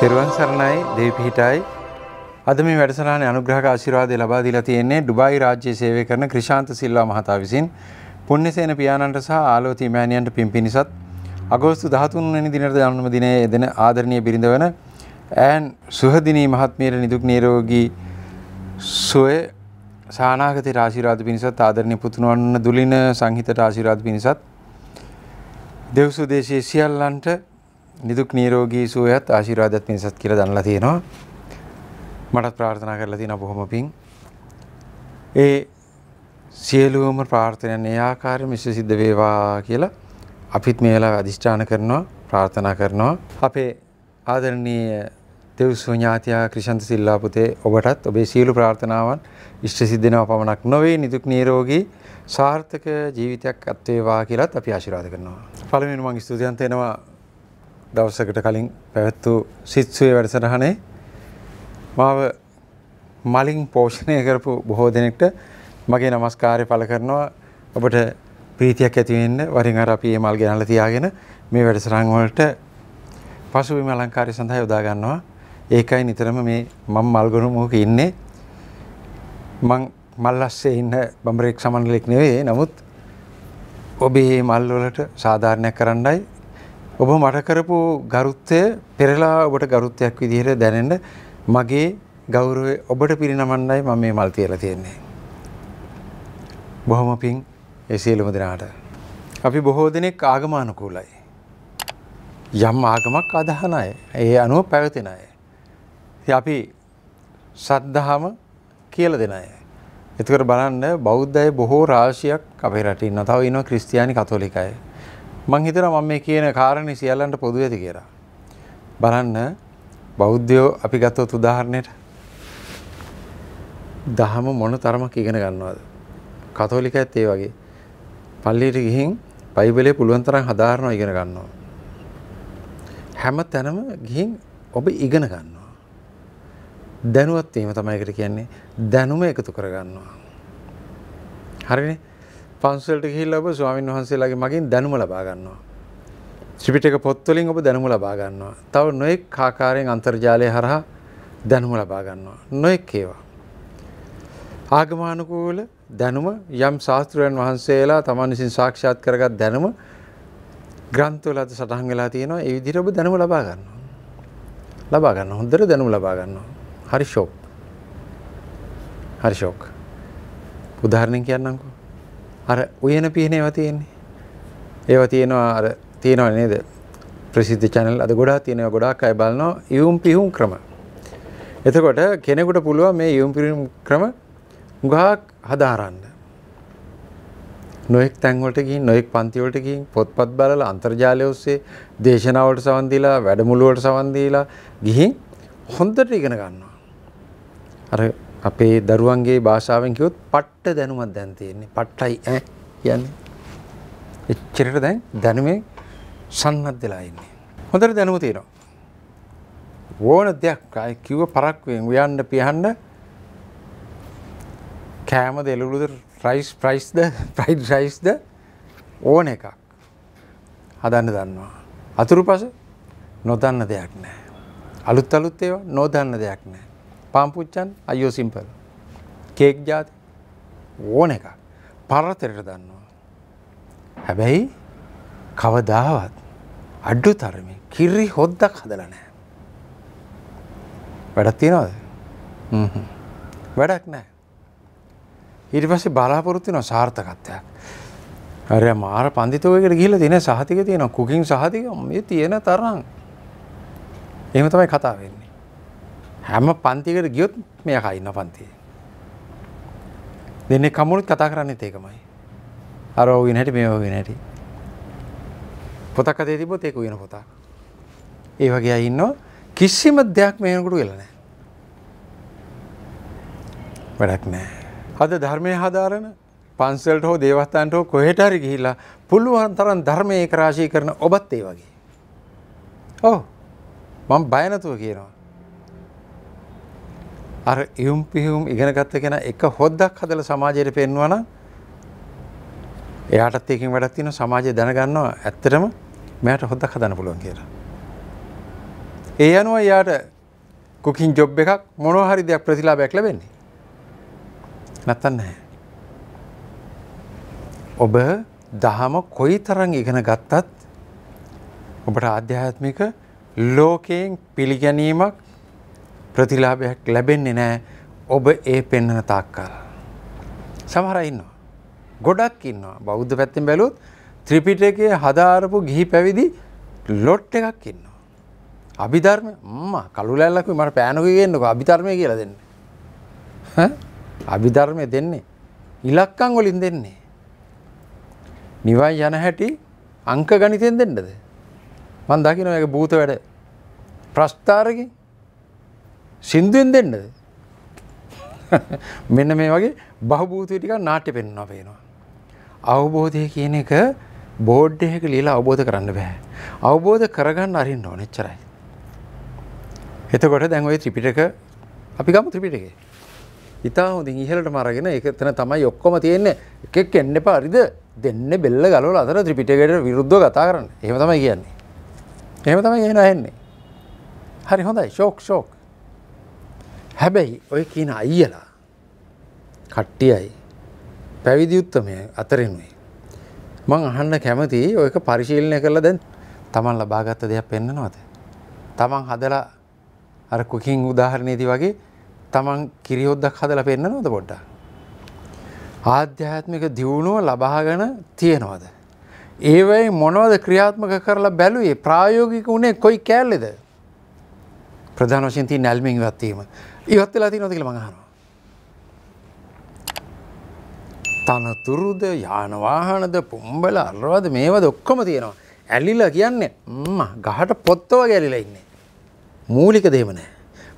තෙරුවන් සරණයි. දෙවි පිහිටයි. අද මේ වැඩසටහනේ අනුග්‍රහක ආශිර්වාදය ලබා දීලා තියෙන්නේ ඩුබායි රාජ්‍යයේ සේවය කරන ක්‍රිෂාන්ත සිල්වා මහතා විසින්. පුණ්‍යසේන පියාණන්ට සහ ආලෝති මෑණියන්ට පින් පිණිසත් අගෝස්තු 13 වෙනි දිනට ජන්ම දිනයේ එදෙන ආදරණීය බිරිඳ වන ඈන් සුහදිනී මහත්මියට නිදුක් නිරෝගී සුවය සානාගතයට ආශිර්වාද පිණිසත් ආදරණීය පුතුණන් දුලින සංහිතට ආශිර්වාද පිණිසත් දෙව්සු දේශයේ සියල්ලන්ට නිදුක් නිරෝගී සුවයත් ආශිර්වාදත් පිණිසත් කියලා දන්ලා තියෙනවා. මටත් ප්‍රාර්ථනා කරලා තියෙනවා බොහොම පිං. ඒ සියලුම ප්‍රාර්ථනයන් ඒ ආකාරයෙන්ම ඉෂ්ට සිද්ධ වේවා කියලා අපිත් මේ වෙලාව අදිෂ්ඨාන කරනවා ප්‍රාර්ථනා කරනවා. අපේ ආදරණීය දෙව්සු ඥාතියා ක්‍රිෂන්ත සිල්ලා පුතේ ඔබටත් ඔබේ සියලු ප්‍රාර්ථනාවන් ඉෂ්ට සිද්ධ වෙනවා පමණක් නොවේ නිදුක් නිරෝගී සාර්ථක ජීවිතයක් අත් වේවා කියලාත් අපි ආශිර්වාද කරනවා. පළවෙනිම මම ස්තුතිවන්ත වෙනවා දවසකට කලින් පැවැත් වූ සිත්සුවේ වැඩසටහනේ මාව මලින් පෝෂණය කරපු බොහෝ දෙනෙක්ට මගේ নমස්කාරය පළ කරනවා. ඔබට ප්‍රීතියක් ඇති වෙන්න වරින් වර අපි මේ මල් ගෙනල්ලා තියාගෙන මේ වැඩසටහන් වලට පසුබිම අලංකාරය සඳහා යොදා ගන්නවා. ඒකයි නිතරම මේ මම මල්ගොනු මොහොක ඉන්නේ. මං මල්ලස්සේ ඉන්න බඹරෙක් සමනලෙක් නෙවෙයි. නමුත් ඔබේ මල් වලට සාධාරණයක් කරන්නයි ඔබ මට කරපු ගරුත්වය පෙරලා ඔබට ගරුත්වයක් විදිහට දැනෙන්න මගේ ගෞරවය ඔබට පිරිනමන්නයි මම මේ මල් තියලා තියෙන්නේ. බොහොම පිං ඒ සියලුම දෙනාට. අපි බොහෝ දෙනෙක් ආගමානුකූලයි. යම් ආගමක් අදහන අය. ඒ අනුව පැවතෙන අය. ඉතින් අපි සද්ධාම කියලා දෙන අය. එතකොට බලන්න බෞද්ධ අය බොහෝ රාශියක් අපේ රටේ ඉන්නවා. තව ඉන්නවා ක්‍රිස්තියානි කතෝලික අය. මං හිතනවා මම මේ කියන කාරණේ සියල්ලන්ට පොදු ඇති කියලා. බලන්න බෞද්ධයෝ අපි ගත්තොත් උදාහරණයට දහම මොන තරමක් ඉගෙන ගන්නවද? කතෝලිකයත් ඒ වගේ. පල්ලියට ගිහින් බයිබලයේ පුළුවන් තරම් හදාරනවා ඉගෙන ගන්නවා. හැම තැනම ගිහින් ඔබ ඉගෙන ගන්නවා. දැනුවත් වීම තමයි ඒකට කියන්නේ. දැනුම එකතු කර ගන්නවා. හරිනේ? පන්සලට ගිහිල්ලා ඔබ ස්වාමින් වහන්සේලාගේ මගින් දැනුම ලබා ගන්නවා. ත්‍රිපිටක පොත්වලින් ඔබ දැනුම ලබා ගන්නවා. තව නොඑක් ආකාරයෙන් අන්තර්ජාලය හරහා දැනුම ලබා ගන්නවා. නොඑක් ඒවා. ආගමානුකූල දැනුම යම් ශාස්ත්‍රයන් වහන්සේලා තමන් විසින් සාක්ෂාත් කරගත් දැනුම ග්‍රන්ථවල අද සටහන් වෙලා තියෙනවා. ඒ විදිහට ඔබ දැනුම ලබා ගන්නවා. ලබා ගන්න හොඳට දැනුම ලබා ගන්නවා. හරි ෂොක්. හරි ෂොක්. උදාහරණයක් කියන්නම්කෝ. අර උයන පිහින ඒවා තියෙන්නේ. ඒවා තියෙනවා අර තියෙනවා නේද? ප්‍රසිද්ධ channel අද ගොඩාක් තියෙනවා ගොඩාක් අය බලනවා යුම් පිහුම් ක්‍රම. එතකොට කෙනෙකුට පුළුවන් මේ යුම් පිහුම් ක්‍රම ගාක් හදාරන්න. නොඑක් තැන්වලට ගිහින් නොඑක් පන්ති වලට ගිහින් පොත්පත් බලලා අන්තර්ජාලය ඔස්සේ දේශනාවලට සවන් දීලා වැඩමුළු වලට සවන් දීලා ගිහින් හොඳට ඉගෙන ගන්නවා. අර අපේ දරුවන්ගේ භාෂාවෙන් කිව්වොත් පට්ට දැනුමක් දැන් තියෙන්නේ. පට්ටයි ඈ කියන්නේ. එච්චරට දැන් දැනුමේ සන්නද්ධ වෙලා ඉන්නේ. හොඳට දැනුම තියෙනවා. ඕන දෙයක් අය කිව්ව පරක් වෙන් උයන්න පියහන්න කෑමද එළුළුද රයිස් ප්‍රයිස්ද ප්‍රයිඩ් රයිස්ද ඕන එකක් හදන්න දන්නවා. අතුරුපස නොදන්න දෙයක් නෑ. අලුත් අලුත් ඒවා නොදන්න දෙයක් නෑ. පාම්පුච්චන් අයෝ සිම්පල්. කේක් ජාති ඕන එක පරතරට දන්නවා. හැබැයි කවදාවත් අඩ්ඩු තරමින් කිරි හොද්දක් හදල නෑ. වැඩක් තියෙනවද? වැඩක් නෑ. ඊට පස්සේ බලාපොරොත්තු වෙන සාර්ථකත්වයක්. අර මාර පන්දිතෝයකට ගිහිල්ලා තියෙන සහතික තියෙනවා කුකින් සහතික මේ තියෙන තරම්. එහෙම තමයි කතා වෙන්නේ. හැම පන්තිකට ගියොත් මෙයා කයින්න පන්තියේ. දෙන්නේ කමුණුත් කතා කරන්නේත් ඒකමයි. අර ඔවින හැටි මේ ඔවින හැටි. පොතක් අතේ තිබ්බොත් ඒක උයන පොතක්. ඒ වගේ අය ඉන්නවා කිසිම දෙයක් මේ වෙනකොට වෙලා නැහැ. වැඩක් නැහැ. අද ධර්මය හදාරන පන්සල්ට හෝ දේවස්ථානට හෝ කොහෙට හරි ගිහිල්ලා පුළුවන් තරම් ධර්මයේ ඒක රාශී කරන ඔබත් ඒ වගේ. ඔව්. මම බය නැතුව කියනවා. අර ඉහුම් පිහුම් ඉගෙන ගත්ත කෙනා එක හොද්දක් හදලා සමාජයට පෙන්වනවා නම් එයාටත් ඒකෙන් වැඩක් තියෙනවා සමාජය දැනගන්නවා ඇත්තටම මෙයාට හොද්දක් හදන්න පුළුවන් කියලා. ඒ අනුව යාට කුකින් ජොබ් එකක් මොනෝ හරි දෙයක් ප්‍රතිලාභයක් ලැබෙන්නේ. නැත්තන් නැහැ. ඔබ දහම කොයි තරං ඉගෙන ගත්තත් ඔබට ආධ්‍යාත්මික ලෝකයෙන් පිළිගැනීමක් ප්‍රතිලාභයක් ලැබෙන්නේ නෑ ඔබ ඒ පෙන්නන තාක්කල්. සමහර ඉන්නවා. ගොඩක් ඉන්නවා බෞද්ධ පැත්තෙන් බැලුත් ත්‍රිපිටකය හදාරපු ගිහි පැවිදි ලොට් එකක් ඉන්නවා. අභිධර්ම ම කළුලැල්ලක මට පෑනකගෙන්න්නක අභිධර්මය කියලා දෙන්න. අභිධර්මය දෙන්නේ. ඉලක්කං වලින් දෙන්නේ. නිවයි යන හැටි අංක ගනිතයෙන් දෙන්නද. මන් දකින එක භූත වැඩ ප්‍රස්ථාරකින් සිින්දුවෙන් දෙන්නද. මෙන්න මේ වගේ බහභූතය ටික නාට්‍ය පෙන්වා පේනවා. අවබෝධය කියන එක බෝඩ්ඩයක ලියලා අවබෝධ කරන්න බෑ. අවබෝධ කරගන්න අරින්න ඕනෙච්චරයි. එතකොට දැන් ඔය ත්‍රිපිටක අපි ගමු ත්‍රිපිටකේ. ඉතා හොඳින් ඉහළට මරගෙන ඒක එතන තමයි ඔක්කොම තියෙන්නේ එකෙක් එන්න එපා හරිද දෙන්න බෙල්ල ගලවලා අතර ත්‍රිපිටකයට විරුද්ධව කතා කරන්න. එහෙම තමයි කියන්නේ. එහෙම තමයි එහෙන ඇහෙන්නේ. හරි හොඳයි ෂෝක් ෂෝක්. හැබැයි ඔය කියන අයියලා කට්ටියයි පැවිදි උත්තමය අතරෙනුයි. මං අහන්න කැමති ඔයක පරිශීලනය කරලා දැන් තමන් ලබාගත්ත දෙයක් පෙන්න්නනවද. තමන් හදලා අර කුකින් උදාහරණයේදී වගේ තමන් කිරියොද්දක් හදලා පෙන්න්නනවද පොඩ්ඩා. ආධ්‍යාත්මික දියුණුව ලබාගෙන තියෙනවද. ඒවයි මොනවද ක්‍රියාත්මක කරලා බැලුවේ ප්‍රායෝගික වුණේ කොයි කෑල්ලෙද. ප්‍රධාන වශයෙන් තියෙන නැල්මින් ඉවත්වීම. ඉවත් වෙලා තියෙනවද කියලා මං අහනවා. තනතුරුද යාන වාහනද පුම්බල අරවද මේවද ඔක්කොම තියෙනවා. ඇලිලා කියන්නේ ම්ම ගහට පොත්ත වගේ ඇලිලා ඉන්නේ. මූලික දේම නෑ.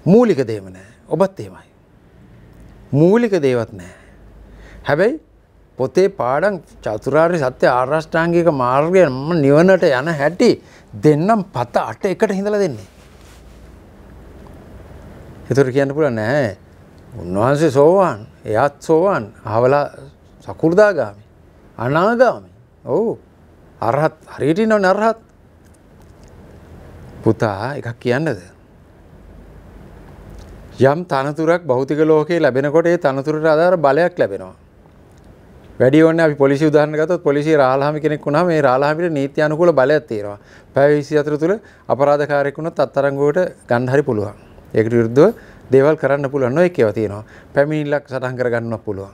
මූලික දේම නෑ. ඔබත් එහෙමයි. මූලික දේවත් නෑ. හැබැයි පොතේ පාඩම් චතුරාර්ය සත්‍ය ආරෂ්ඨාංගික මාර්ගය මම නිවනට යන හැටි දෙන්නම් පත අට එකට හිඳලා දෙන්නේ. එතකොට කියන්න පුළුවන් නෑ. උන්වහන්සේ සෝවාන්, එයත් සෝවාන්, අහවලා සකු르දාගාමි, අනාගාමි. ඔව්. අරහත් හරියට ඉන්නවනේ අරහත්. පුතා එකක් කියන්නද? යම් තනතුරක් භෞතික ලෝකයේ ලැබෙනකොට ඒ තනතුරට අදාළ බලයක් ලැබෙනවා. වැඩි ඕනේ අපි පොලිසිය උදාහරණ ගත්තොත් පොලිසිය රාලහාමි කෙනෙක් වුණාම මේ රාලහාමිට නීති අනුකූල බලයක් තියෙනවා. පැය 24 තුල අපරාධකාරයෙක් වුණොත් අත්අඩංගුවට ගන්න හරි පුළුවන්. ඒකට විරුද්ධව දේවල් කරන්න පුළුවන් නොඑක ඒවා තියෙනවා. පැමිණිල්ලක් සටහන් කරගන්නත් පුළුවන්.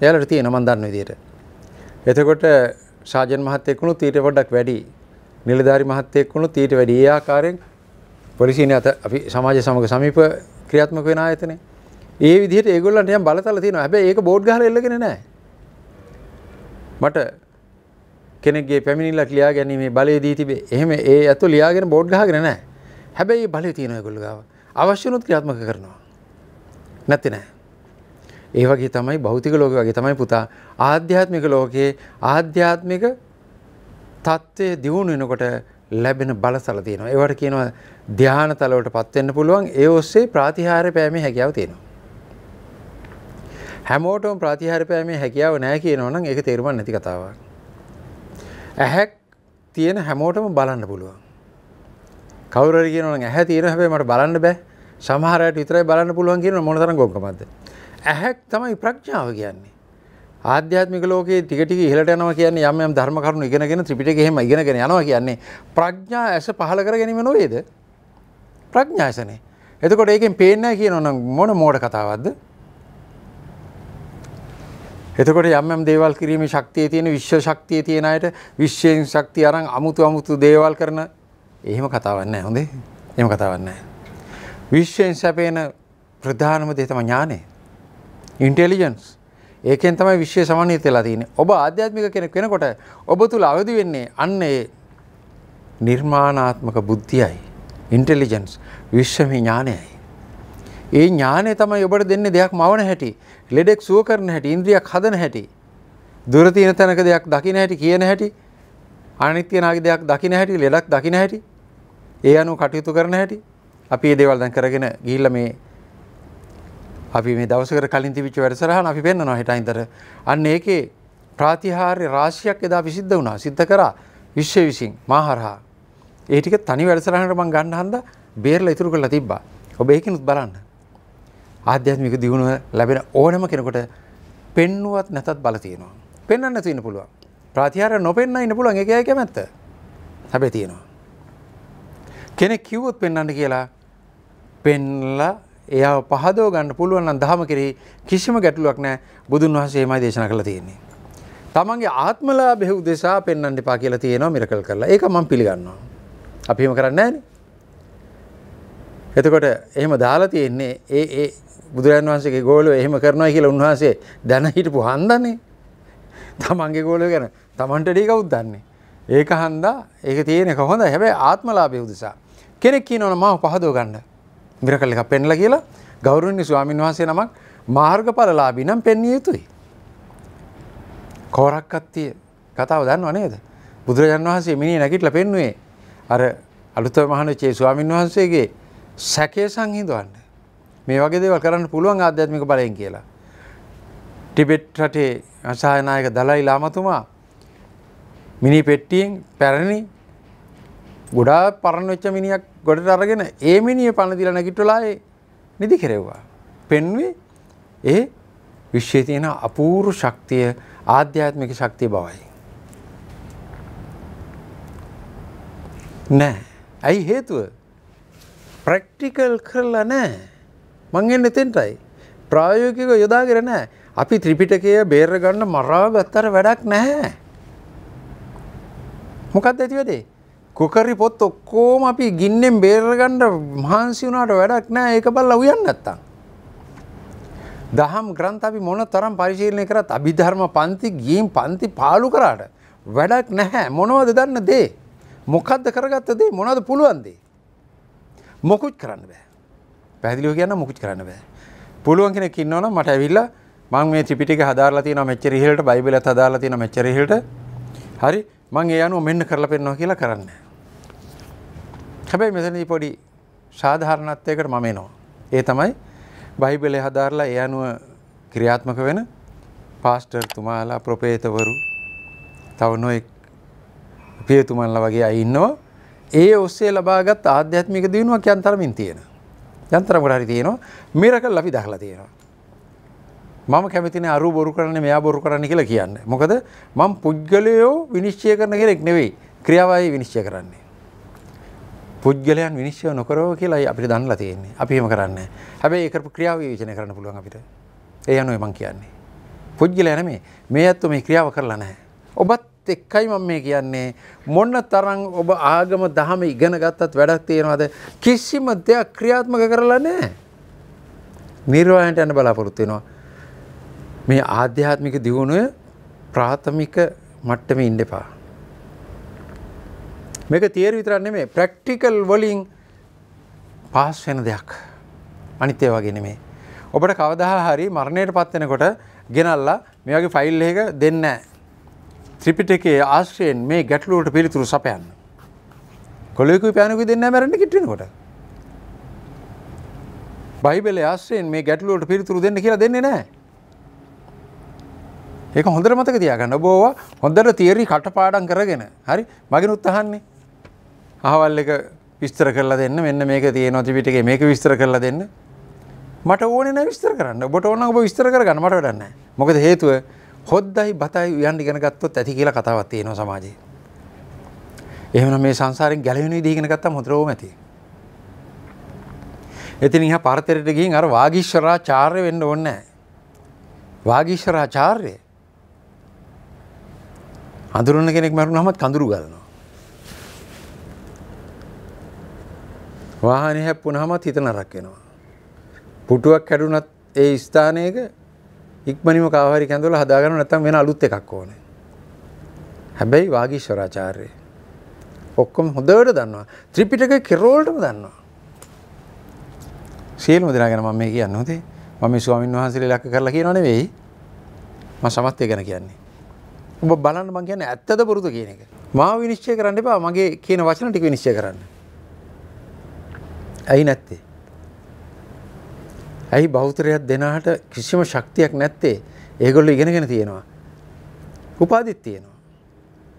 එයාලට තියෙනවා මම දන්න විදිහට. එතකොට සාජන් මහත්තයෙක් වුණොත් ඊට පොඩ්ඩක් වැඩි. නිලධාරි මහත්තයෙක් වුණොත් ඊට වැඩි. ඒ ආකාරයෙන් පොලිසියනේ අත අපි සමාජ සමග සමීප ක්‍රියාත්මක වෙන ආයතනේ. ඒ විදිහට ඒගොල්ලන්ට යම් බලතල තියෙනවා. හැබැයි ඒක බෝඩ් ගහලා එල්ලගෙන නැහැ. මට කෙනෙක්ගේ පැමිණිල්ලක් ලියා ගැනීමේ බලය දී තිබේ. එහෙම ඒ ඇතු ලියාගෙන බෝඩ් ගහගෙන නැහැ. හැබැයි බලය තියෙනවා ඒගොල්ලෝ ගාව. අවශ්‍ය වුණොත් ක්‍රියාත්මක කරනවා. නැත්te නෑ. ඒ වගේ තමයි භෞතික ලෝකෙ වගේ තමයි පුතා ආධ්‍යාත්මික ලෝකයේ ආධ්‍යාත්මික தත්ත්වය දියුණු වෙනකොට ලැබෙන බලසල තියෙනවා. ඒවට කියනවා ධානා තලවලටපත් වෙන්න පුළුවන්. ඒ ඔස්සේ ප්‍රාතිහාර්ය පෑමේ හැකියාව තියෙනවා. හැමෝටම ප්‍රතිහාර පෑමේ හැකියාව නැහැ කියනවා නම් ඒක තේරුම් නැති කතාවක්. ඇහැක් තියෙන හැමෝටම බලන්න පුළුවන්. කවුරු හරි කියනවා නම් ඇහැ තියෙන හැබැයි මට බලන්න බෑ. සමහර අයට විතරයි බලන්න පුළුවන් කියන මොන තරම් ගොංකමක්ද? ඇහැක් තමයි ප්‍රඥාව කියන්නේ. ආධ්‍යාත්මික ලෝකයේ ටික ටික ඉහළට යනවා කියන්නේ යම් යම් ධර්ම කරුණු ඉගෙනගෙන ත්‍රිපිටකය එහෙම ඉගෙනගෙන යනවා කියන්නේ ප්‍රඥා ඇස පහළ කර ගැනීම නොවේද? ප්‍රඥා ඇසනේ. එතකොට ඒකෙන් පේන්නේ නැහැ කියනවා නම් මොන මෝඩ කතාවක්ද? එතකොට යම් යම් දේවල් කිරීමේ ශක්තිය තියෙන විශ්ව ශක්තිය තියෙන අයට විශ්වයෙන් ශක්තිය අරන් අමුතු අමුතු දේවල් කරන එහෙම කතාවක් නැහැ හොඳේ. එහෙම කතාවක් නැහැ. විශ්වයෙන් සැපේන ප්‍රධානම දේ තමයි ඥානය. ඉන්ටෙලිජන්ස්. ඒකෙන් තමයි විශ්වය සමන්විත වෙලා තියෙන්නේ. ඔබ ආධ්‍යාත්මික කෙනෙක් වෙනකොට ඔබ තුල අවදි වෙන්නේ අන්න ඒ නිර්මාණාත්මක බුද්ධියයි. ඉන්ටෙලිජන්ස් විශ්වමය ඥානයයි. ඒ ඥානය තමයි ඔබට දෙන්නේ දෙයක් මවන හැටි. ලෙඩෙක් සුව කරන හැටි ඉන්ද්‍රියක් හදන හැටි දුර තියෙන තැනක දෙයක් දකින්න හැටි කියන හැටි අනිත්‍ය නාගේ දෙයක් දකින්න හැටි ලෙඩක් දකින්න හැටි ඒ අනුව කටයුතු කරන හැටි අපි මේ දේවල් දැන් කරගෙන ගිහිල්ලා මේ අපි මේ දවසකට කලින් තිබිච්ච වැඩසටහන අපි පෙන්නනවා හෙට අයින්තර අන්න ඒකේ ප්‍රාතිහාර්ය රාශියක් එදා අපි සිද්ධ වුණා සිද්ධ කරා විශ්ව විසින් මාහරහා ඒ ටික තනි වැඩසටහනකට මම ගන්න හන්ද බේරලා ඉතුරු කරලා තිබ්බා. ඔබ ඒකිනුත් බලන්න. ආධ්‍යාත්මික දියුණුව ලැබෙන ඕනම කෙනෙකුට පෙන්නුවත් නැතත් බල තියෙනවා. පෙන්වන්න නැතු ඉන්න පුළුවන්. ප්‍රතිහාර නොපෙන්න ඉන්න පුළුවන් ඒකයි කැමැත්ත. හැබැයි තියෙනවා. කෙනෙක් කිව්වොත් පෙන්වන්න කියලා පෙන්ලා එයාව පහදව ගන්න පුළුවන් නම් දහම කෙරෙහි කිසිම ගැටලුවක් නැහැ. බුදුන් වහන්සේ එමය දේශනා කළා තියෙන්නේ. තමන්ගේ ආත්මලාභය උදෙසා පෙන්වන්න එපා කියලා තියෙනවා මිරකල් කරලා. ඒක මම පිළිගන්නවා. අපි එහෙම කරන්නේ නැහනේ. එතකොට එහෙම දාලා තියෙන්නේ ඒ ඒ බුදුරජාන් වහන්සේගේ ගෝලෝ එහෙම කරනවා කියලා උන්වහන්සේ දැන හිටපු හන්දනේ. තමන්ගේ ගෝලෝ ගැන තමන්ට ඩී කවුද දන්නේ. ඒක හන්දා ඒක තියෙන එක හොඳයි. හැබැයි ආත්මලාභය උදෙසා. කෙනෙක් කියනවනම් මාව පහදව ගන්න. මිරකල් එකක් පෙන්ලා කියලා ගෞරවනීය ස්වාමින් වහන්සේ නමක් මාර්ගඵලලාභී නම් පෙන්විය යුතුයි. කෝරක් කත්තිය කතාව දන්නව නේද? බුදුරජාන් වහන්සේ මිනිහ නැගිටලා පෙන්නුවේ අර අලුත මහණචේ ස්වාමින් වහන්සේගේ සැකේ සංහිඳවන්න. මේ වගේ දේවල් කරන්න පුළුවන් ආධ්‍යාත්මික බලයෙන් කියලා. ටිබෙට් රටේ අසහායනායක දලයි ලාමතුමා මිනි පෙට්ටියෙන් පැරණි ගොඩාක් පරණ වෙච්ච මිනිහක් ගොඩට අරගෙන ඒ මිනිහ පණ දීලා නැගිටලා ඒ නිදි කෙරෙව්වා. පෙන්වේ ඒ විශ්වයේ තියෙන අපූර්ව ශක්තිය ආධ්‍යාත්මික ශක්තිය බවයි. නෑ. ඇයි හේතුව? ප්‍රැක්ටිකල් කරලා නෑ. මං එන්නේ එතෙන්ටයි. ප්‍රායෝගිකව යොදාගෙන නෑ. අපි ත්‍රිපිටකය බේර ගන්න මරා ගත්තට වැඩක් නැහැ. මොකක්ද ඇති වැඩේ? කුකරි පොත් ඔක්කොම අපි ගින්නෙන් බේරගන්න මහන්සි වුණාට වැඩක් නැහැ. ඒක බලලා උයන් නැත්තම්. දහම් ග්‍රන්ථ අපි මොන තරම් පරිශීලනය කරත් අභිධර්ම පන්ති ගිහින් පන්ති පාලු කරාට වැඩක් නැහැ. මොනවද දන්න දේ? මොකද්ද කරගත්ත දේ? මොනවද පුළුවන් දේ? මොකුත් කරන්න බෑ. පැහැදිලිව කියන්න මොකුත් කරන්න බෑ. පුළුවන් කෙනෙක් ඉන්නවනම් මට ඇවිල්ලා මම මේ ත්‍රිපිටකය හදාarලා තියෙනවා මෙච්චර ඉහළට බයිබලයත් හදාarලා තියෙනවා මෙච්චර ඉහළට. හරි මං ඒ අනුව මෙන්න කරලා පෙන්නනවා කියලා කරන්නේ. හැබැයි මෙතනදී පොඩි සාධාරණත්වයකට මම එනවා. ඒ තමයි බයිබලය හදාarලා ඒ අනුව ක්‍රියාත්මක වෙන පාස්ටර් තුමාලා ප්‍රොපේතවරු තව නොයෙක් පියතුමන්ලා වගේ අය ඉන්නවා. ඒ ඔස්සේ ලබාගත් ආධ්‍යාත්මික දියුණුවක් යන්තරමින් තියෙන. යන්තරමකට හරි තියෙනවා. මිරකල් අපි දහලා තියෙනවා. මම කැමතිනේ අරු බොරු කරන්නේ මෙයා බොරු කරන්න කියලා කියන්නේ. මොකද මම පුද්ගලයෝ විනිශ්චය කරන කෙනෙක් නෙවෙයි. ක්‍රියාවයි විනිශ්චය කරන්නේ. පුද්ගලයන් විනිශ්චය නොකරව කියලායි අපිට දන්නලා තියෙන්නේ. අපි එහෙම කරන්නේ හැබැයි ඒ කරපු ක්‍රියාව විවේචනය කරන්න පුළුවන් අපිට. ඒ අනුවයි මම කියන්නේ. පුද්ගලයා නෙමෙයි. මේ ඇත්තෝ මේ ක්‍රියාව කරලා නැහැ. ඔබත් එක්කයි මම මේ කියන්නේ මොන තරම් ඔබ ආගම දහම ඉගෙන ගත්තත් වැඩක් තියෙනවද කිසිම දෙයක් ක්‍රියාත්මක කරලා නැහැ. නිර්වාණයට යන්න බලාපොරොත්තු වෙනවා. මේ ආධ්‍යාත්මික දියුණුව ප්‍රාථමික මට්ටමේ ඉන්න එපා. මේක තියරි විතරක් නෙමෙයි ප්‍රැක්ටිකල් වලින් පාස් වෙන දෙයක්. අනිත් ඒවා වගේ නෙමෙයි. ඔබට කවදා හරි මරණයට පත් වෙනකොට ගෙනල්ලා මේ වගේ ෆයිල් එක දෙන්නේ නැහැ. ත්‍රිපිටකයේ ආශ්‍රයෙන් මේ ගැටලුවට පිළිතුරු සපයන්න. කොළේකුයි පෑනුකුයි දෙන්නේ නැහැ මරන්න කිට් වෙනකොට. බයිබලයේ ආශ්‍රයෙන් මේ ගැටලුවට පිළිතුරු දෙන්න කියලා දෙන්නේ නැහැ. ඒක හොඳට මතක තියාගන්න. ඔබ ඕවා හොඳට තියරි කටපාඩම් කරගෙන හරි මගෙනුත් අහන්නේ. අහවල් එක විස්තර කරලා දෙන්න මෙන්න මේක තියෙනවා ත්‍රිපිටකේ මේක විස්තර කරලා දෙන්න. මට ඕනේ නැහැ විස්තර කරන්න. ඔබට ඕන නම් ඔබ විස්තර කරගන්න මට වැඩක් නැහැ. මොකද හේතුව හොද්දයි බතයි උයන් ඉගෙන ගත්තොත් ඇති කියලා කතාවක් තියෙනවා සමාජයේ. එහෙනම් මේ සංසාරෙන් ගැලවෙන විදිහ ඉගෙන ගත්තම හොඳටම ඇති. එතින් ඉහා පරතරයට ගිහින් අර වාගීශ්වරාචාර්ය වෙන්න ඕනේ නැහැ. වාගීශ්වරාචාර්ය අඳුරන කෙනෙක් මරුණාම කඳුරු ගලනවා. වාහනේ හැප්පුණාම හිත නරක වෙනවා. පුටුවක් කැඩුනත් ඒ ස්ථානයක ඉක්මනින්ම කාව හරි කැඳවලා හදාගන්න නැත්නම් වෙන අලුත් එකක් ඕනේ. හැබැයි වාගීශ්වරාචාර්ය ඔක්කොම හොඳට දන්නවා. ත්‍රිපිටකේ කෙරෝල්ටම දන්නවා. සියලුම දෙනා ගැන මම මේ කියන්නේ හොතේ. මම මේ ස්වාමින් වහන්සේලා ලක්ක කරලා කියනව නෙවෙයි. මම සමස්තය ගැන කියන්නේ. ඔබ බලන්න මං කියන්නේ ඇත්තද පුරුදු කියන එක. මාව විනිශ්චය කරන්න එපා මගේ කියන වචන ටික විනිශ්චය කරන්න. ඇයි නැත්තේ? ඇයි බෞතරයක් දෙනාට කිසිම ශක්තියක් නැත්තේ? ඒගොල්ලෝ ඉගෙනගෙන තියෙනවා. උපාදිත් තියෙනවා.